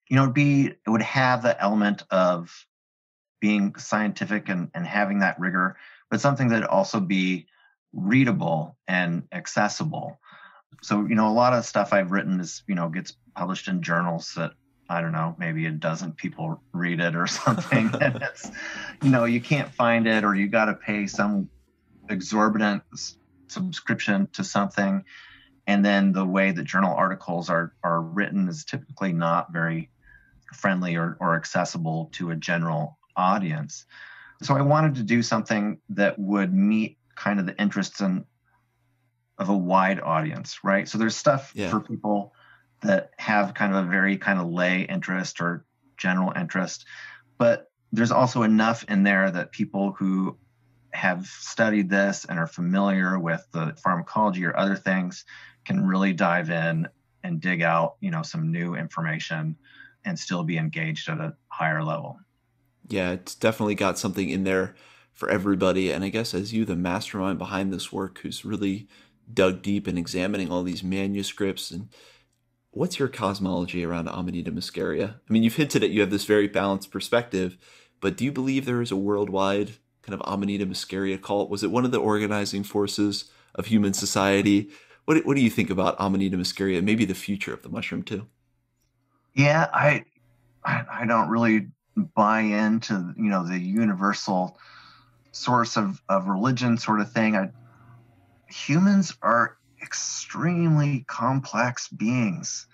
[SPEAKER 2] you know, it'd be it would have the element of being scientific and, and having that rigor, but something that also be readable and accessible. So, you know, a lot of stuff I've written is, you know, gets published in journals that I don't know, maybe a dozen people read it or something. and it's, you know, you can't find it or you got to pay some exorbitant subscription to something and then the way that journal articles are are written is typically not very friendly or, or accessible to a general audience so i wanted to do something that would meet kind of the interests in, of a wide audience right so there's stuff yeah. for people that have kind of a very kind of lay interest or general interest but there's also enough in there that people who have studied this and are familiar with the pharmacology or other things can really dive in and dig out, you know, some new information and still be engaged at a higher level.
[SPEAKER 1] Yeah, it's definitely got something in there for everybody. And I guess as you, the mastermind behind this work, who's really dug deep in examining all these manuscripts and what's your cosmology around Amanita muscaria? I mean, you've hinted at you have this very balanced perspective, but do you believe there is a worldwide kind of Amanita muscaria cult? Was it one of the organizing forces of human society? What what do you think about Amanita muscaria? Maybe the future of the mushroom too.
[SPEAKER 2] Yeah, I I don't really buy into you know the universal source of of religion sort of thing. I, humans are extremely complex beings,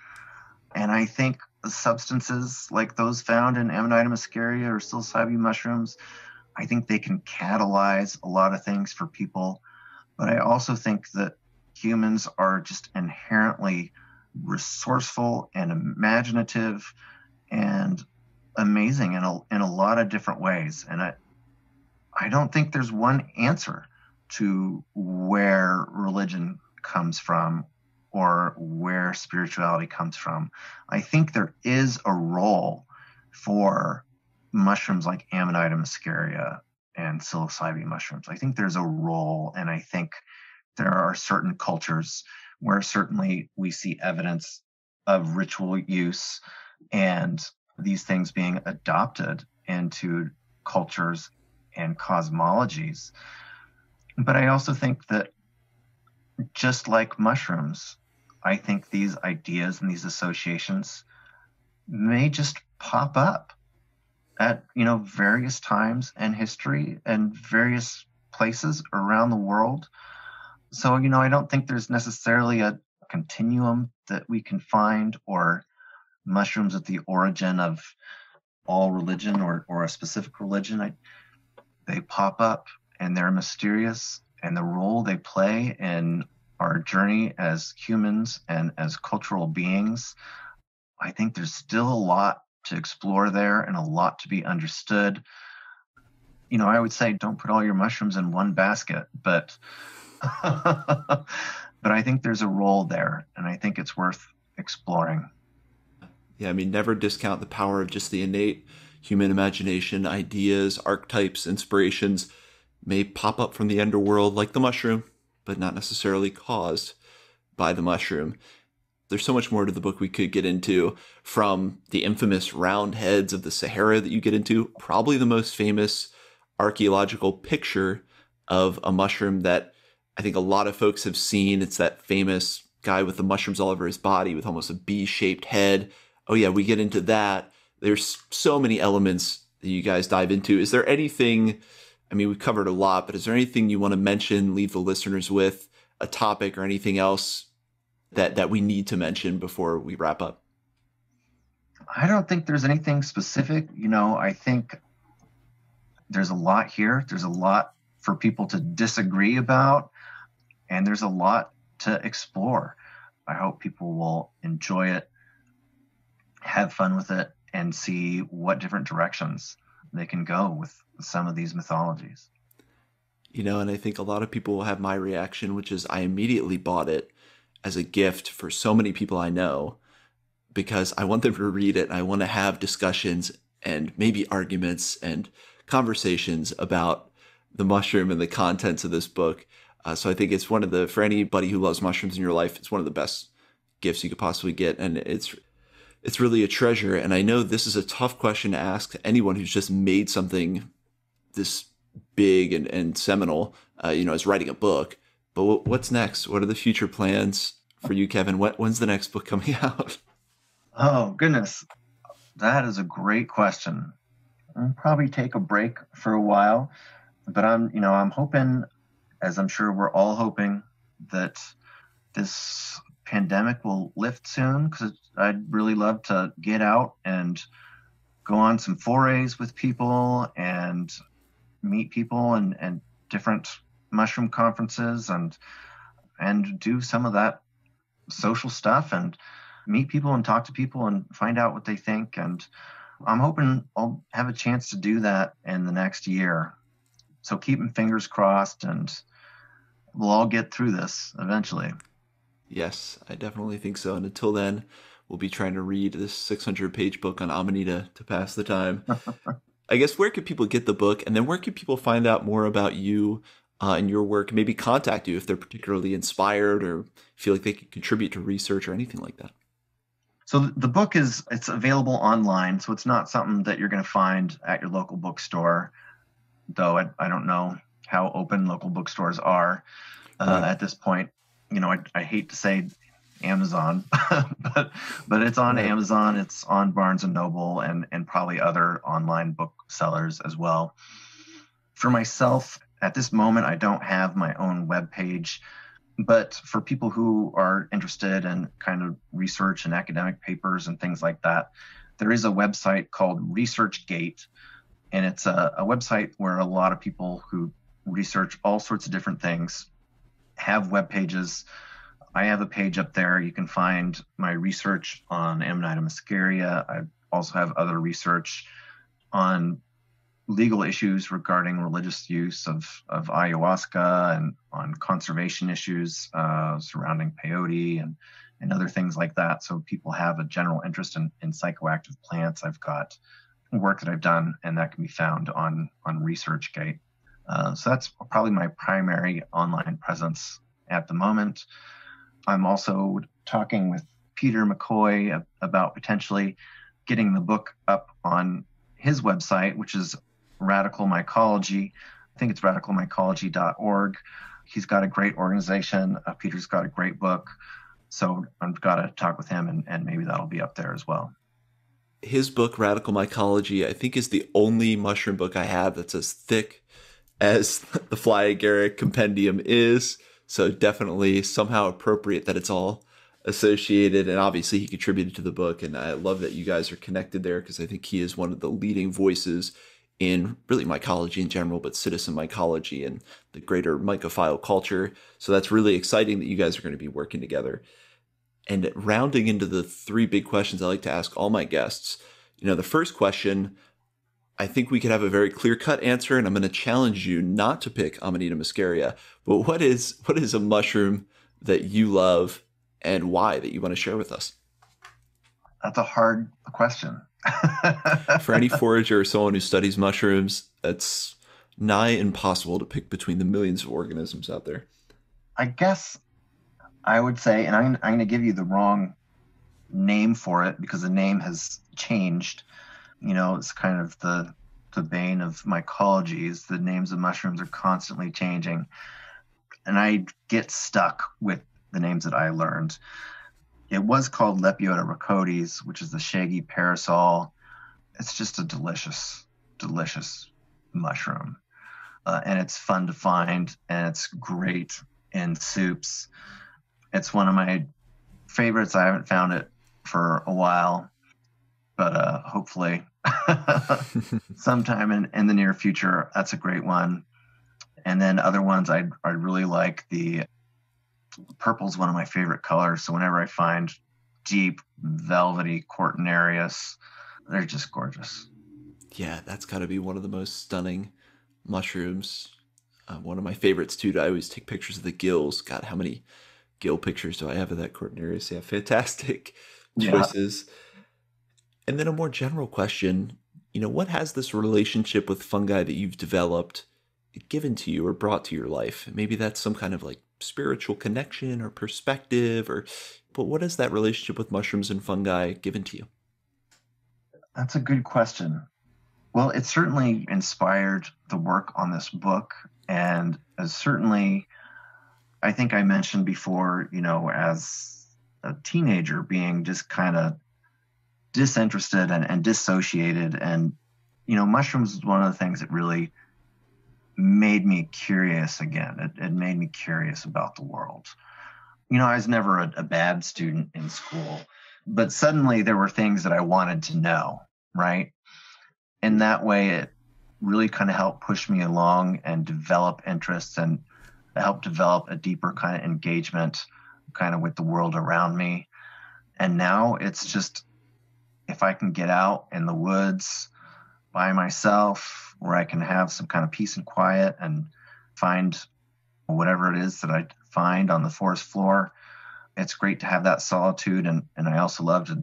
[SPEAKER 2] and I think substances like those found in Amanita muscaria or psilocybe mushrooms, I think they can catalyze a lot of things for people. But I also think that humans are just inherently resourceful and imaginative and amazing in a, in a lot of different ways. And I, I don't think there's one answer to where religion comes from or where spirituality comes from. I think there is a role for mushrooms like Amanita muscaria and psilocybin mushrooms. I think there's a role, and I think there are certain cultures where certainly we see evidence of ritual use and these things being adopted into cultures and cosmologies. But I also think that just like mushrooms, I think these ideas and these associations may just pop up at you know various times in history and various places around the world. So you know, I don't think there's necessarily a continuum that we can find or mushrooms at the origin of all religion or, or a specific religion. I, they pop up and they're mysterious, and the role they play in our journey as humans and as cultural beings, I think there's still a lot to explore there and a lot to be understood. You know, I would say don't put all your mushrooms in one basket, but but I think there's a role there and I think it's worth exploring.
[SPEAKER 1] Yeah, I mean, never discount the power of just the innate human imagination, ideas, archetypes, inspirations may pop up from the underworld like the mushroom, but not necessarily caused by the mushroom. There's so much more to the book we could get into from the infamous round heads of the Sahara that you get into, probably the most famous archaeological picture of a mushroom that I think a lot of folks have seen. It's that famous guy with the mushrooms all over his body with almost a B shaped head oh yeah, we get into that. There's so many elements that you guys dive into. Is there anything? I mean, we've covered a lot, but is there anything you want to mention, leave the listeners with a topic or anything else that that we need to mention before we wrap up?
[SPEAKER 2] I don't think there's anything specific. You know, I think there's a lot here. There's a lot for people to disagree about, and there's a lot to explore. I hope people will enjoy it have fun with it and see what different directions they can go with some of these mythologies.
[SPEAKER 1] You know, and I think a lot of people will have my reaction, which is I immediately bought it as a gift for so many people I know because I want them to read it and I want to have discussions and maybe arguments and conversations about the mushroom and the contents of this book. Uh, so I think it's one of the, for anybody who loves mushrooms in your life, it's one of the best gifts you could possibly get. And it's it's really a treasure. And I know this is a tough question to ask anyone who's just made something this big and, and seminal, uh, you know, as writing a book. But what's next? What are the future plans for you, Kevin? What, when's the next book coming out?
[SPEAKER 2] Oh, goodness. That is a great question. I'll probably take a break for a while, but I'm, you know, I'm hoping, as I'm sure we're all hoping, that this pandemic will lift soon because I'd really love to get out and go on some forays with people and meet people and, and different mushroom conferences and and do some of that social stuff and meet people and talk to people and find out what they think and I'm hoping I'll have a chance to do that in the next year. So keeping fingers crossed and we'll all get through this eventually.
[SPEAKER 1] Yes, I definitely think so. And until then, we'll be trying to read this 600 page book on Amanita to pass the time. I guess where could people get the book? And then where could people find out more about you uh, and your work? Maybe contact you if they're particularly inspired or feel like they could contribute to research or anything like that.
[SPEAKER 2] So the book is it's available online, so it's not something that you're going to find at your local bookstore. Though I, I don't know how open local bookstores are uh, right. at this point you know, I, I hate to say Amazon, but but it's on right. Amazon, it's on Barnes and Noble, and and probably other online booksellers as well. For myself, at this moment, I don't have my own web page, but for people who are interested in kind of research and academic papers and things like that, there is a website called ResearchGate, and it's a, a website where a lot of people who research all sorts of different things have web pages I have a page up there. You can find my research on Amanita muscaria. I also have other research on legal issues regarding religious use of, of ayahuasca and on conservation issues uh, surrounding peyote and, and other things like that. So people have a general interest in, in psychoactive plants. I've got work that I've done, and that can be found on on ResearchGate. Uh, so that's probably my primary online presence at the moment. I'm also talking with Peter McCoy about potentially getting the book up on his website, which is Radical Mycology. I think it's radicalmycology.org. He's got a great organization. Uh, Peter's got a great book. So I've got to talk with him, and, and maybe that'll be up there as well.
[SPEAKER 1] His book, Radical Mycology, I think is the only mushroom book I have that's as thick as the Fly Agaric Compendium is. So definitely somehow appropriate that it's all associated. And obviously, he contributed to the book. And I love that you guys are connected there because I think he is one of the leading voices in really mycology in general, but citizen mycology and the greater mycophile culture. So that's really exciting that you guys are going to be working together. And rounding into the three big questions I like to ask all my guests, you know, the first question, I think we could have a very clear cut answer, and I'm going to challenge you not to pick Amanita muscaria. But what is what is a mushroom that you love and why that you want to share with us?
[SPEAKER 2] That's a hard question.
[SPEAKER 1] For any forager or someone who studies mushrooms, it's nigh impossible to pick between the millions of organisms out there.
[SPEAKER 2] I guess I would say, and I'm, I'm going to give you the wrong name for it because the name has changed. You know, it's kind of the the bane of mycology is The names of mushrooms are constantly changing, and I get stuck with the names that I learned. It was called Lepiota rhacodes, which is the shaggy parasol. It's just a delicious, delicious mushroom. Uh, and it's fun to find and it's great in soups. It's one of my favorites. I haven't found it for a while, but uh, hopefully sometime in, in the near future, that's a great one. And then other ones I I really like the purple is one of my favorite colors. So whenever I find deep, velvety Cortinarius, they're just gorgeous.
[SPEAKER 1] Yeah, that's got to be one of the most stunning mushrooms. Uh, one of my favorites too. I always take pictures of the gills. God, how many gill pictures do I have of that Cortinarius? Yeah, fantastic choices. Yeah. And then a more general question. You know, what has this relationship with fungi that you've developed given to you or brought to your life? Maybe that's some kind of like spiritual connection or perspective or but what has that relationship with mushrooms and fungi given to you?
[SPEAKER 2] That's a good question. Well it certainly inspired the work on this book and as certainly i think i mentioned before you know as a teenager being just kind of disinterested and, and dissociated and you know mushrooms is one of the things that really made me curious again. It, it made me curious about the world. You know, I was never a, a bad student in school, but suddenly there were things that I wanted to know, right? And that way, it really kind of helped push me along and develop interests and help develop a deeper kind of engagement kind of with the world around me. And now it's just if I can get out in the woods by myself where I can have some kind of peace and quiet and find whatever it is that I find on the forest floor. It's great to have that solitude. And, and I also love to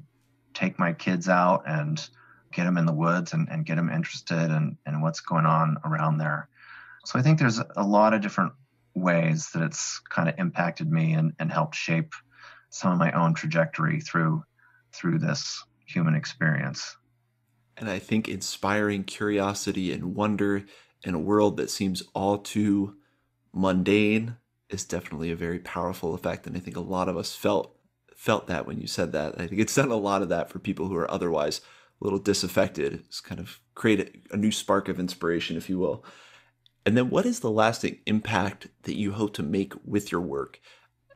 [SPEAKER 2] take my kids out and get them in the woods and, and get them interested in, in what's going on around there. So I think there's a lot of different ways that it's kind of impacted me and, and helped shape some of my own trajectory through through this human experience
[SPEAKER 1] and I think inspiring curiosity and wonder in a world that seems all too mundane is definitely a very powerful effect and I think a lot of us felt felt that when you said that. I think it's done a lot of that for people who are otherwise a little disaffected. It's kind of create a, a new spark of inspiration if you will. And then what is the lasting impact that you hope to make with your work?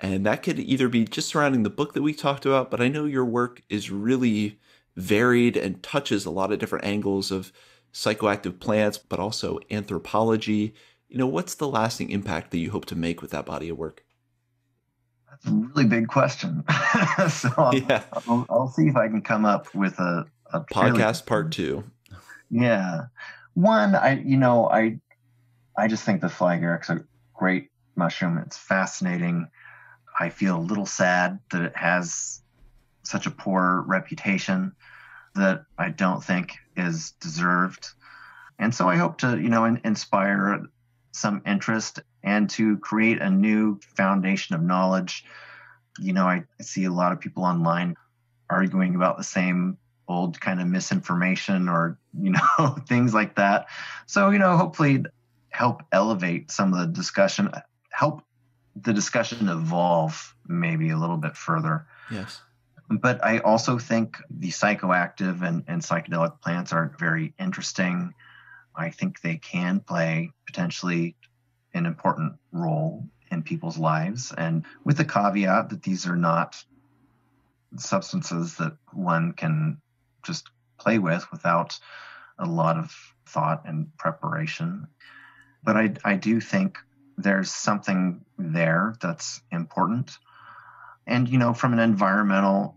[SPEAKER 1] And that could either be just surrounding the book that we talked about, but I know your work is really varied and touches a lot of different angles of psychoactive plants, but also anthropology. You know, what's the lasting impact that you hope to make with that body of work?
[SPEAKER 2] That's a really big question. so I'll, yeah. I'll, I'll, see if I can come up with a, a
[SPEAKER 1] podcast part two.
[SPEAKER 2] Yeah. One, I you know, I I just think the flag is a great mushroom. It's fascinating. I feel a little sad that it has such a poor reputation that I don't think is deserved. And so I hope to, you know, in, inspire some interest and to create a new foundation of knowledge. You know, I, I see a lot of people online arguing about the same old kind of misinformation or, you know, things like that. So, you know, hopefully help elevate some of the discussion, help the discussion evolve maybe a little bit further.
[SPEAKER 1] Yes.
[SPEAKER 2] But I also think the psychoactive and, and psychedelic plants are very interesting. I think they can play potentially an important role in people's lives. And with the caveat that these are not substances that one can just play with without a lot of thought and preparation. But I, I do think there's something there that's important. And, you know, from an environmental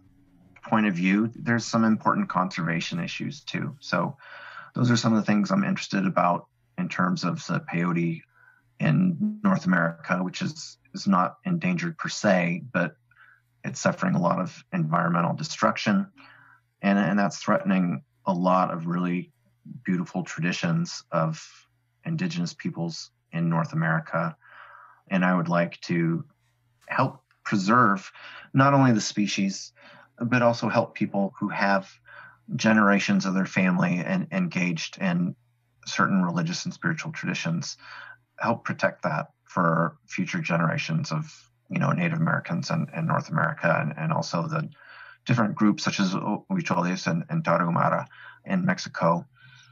[SPEAKER 2] point of view, there's some important conservation issues too. So those are some of the things I'm interested about in terms of the peyote in North America, which is is not endangered per se, but it's suffering a lot of environmental destruction, and and that's threatening a lot of really beautiful traditions of indigenous peoples in North America, and I would like to help preserve not only the species, but also help people who have generations of their family and engaged in certain religious and spiritual traditions help protect that for future generations of you know Native Americans and, and North America and, and also the different groups such as Huicholes and, and Tarahumara in Mexico.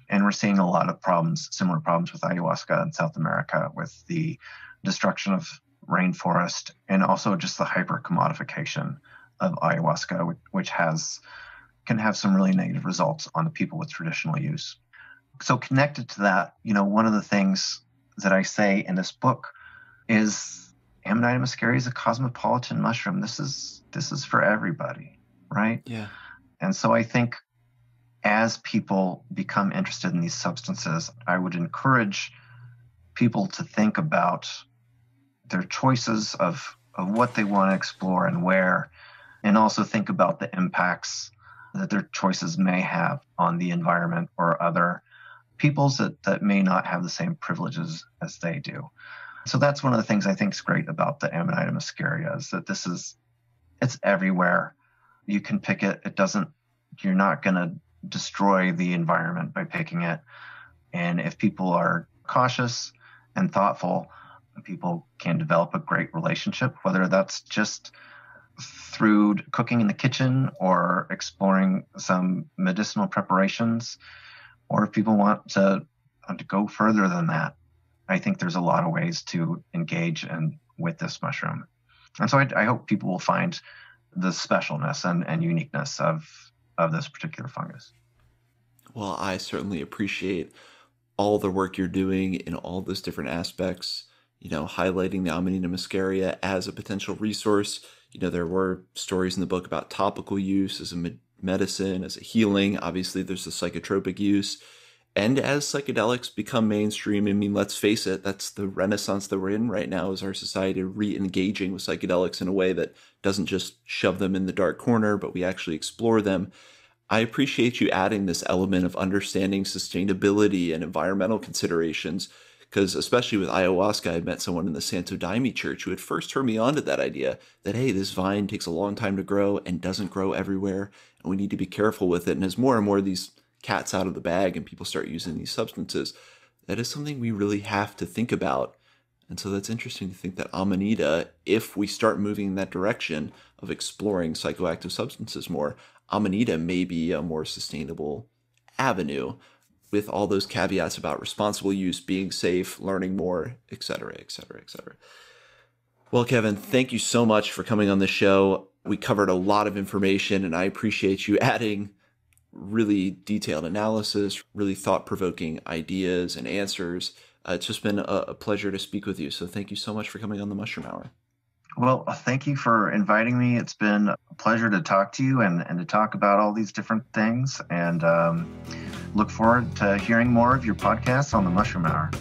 [SPEAKER 2] And we're seeing a lot of problems, similar problems with ayahuasca in South America with the destruction of rainforest and also just the hyper commodification of ayahuasca, which, has can have some really negative results on the people with traditional use. So connected to that, you know, one of the things that I say in this book is Amanita muscaria is a cosmopolitan mushroom. This is this is for everybody, right?
[SPEAKER 1] Yeah.
[SPEAKER 2] And so I think as people become interested in these substances, I would encourage people to think about their choices of, of what they want to explore and where, and also think about the impacts that their choices may have on the environment or other peoples that, that may not have the same privileges as they do. So that's one of the things I think is great about the Amanita muscaria is that this is it's everywhere. You can pick it. It doesn't you're not going to destroy the environment by picking it. And if people are cautious and thoughtful, people can develop a great relationship, whether that's just through cooking in the kitchen or exploring some medicinal preparations or if people want to, to go further than that, I think there's a lot of ways to engage and with this mushroom. And so I, I hope people will find the specialness and, and uniqueness of, of this particular fungus.
[SPEAKER 1] Well, I certainly appreciate all the work you're doing in all those different aspects, you know, highlighting the Amanita muscaria as a potential resource. You know, there were stories in the book about topical use as a medicine, as a healing. Obviously, there's the psychotropic use. And as psychedelics become mainstream, I mean, let's face it, that's the renaissance that we're in right now is our society re-engaging with psychedelics in a way that doesn't just shove them in the dark corner, but we actually explore them. I appreciate you adding this element of understanding sustainability and environmental considerations because especially with ayahuasca, I met someone in the Santo Daime church who had first turned me on to that idea that, hey, this vine takes a long time to grow and doesn't grow everywhere, and we need to be careful with it. And as more and more of these cats out of the bag and people start using these substances, that is something we really have to think about. And so that's interesting to think that Amanita, if we start moving in that direction of exploring psychoactive substances more, Amanita may be a more sustainable avenue with all those caveats about responsible use, being safe, learning more, et cetera, et cetera, et cetera. Well, Kevin, thank you so much for coming on the show. We covered a lot of information, and I appreciate you adding really detailed analysis, really thought provoking ideas and answers. Uh, it's just been a, a pleasure to speak with you. So, thank you so much for coming on the Mushroom Hour.
[SPEAKER 2] Well, thank you for inviting me. It's been a pleasure to talk to you and, and to talk about all these different things. And um, Look forward to hearing more of your podcasts on the Mushroom Hour.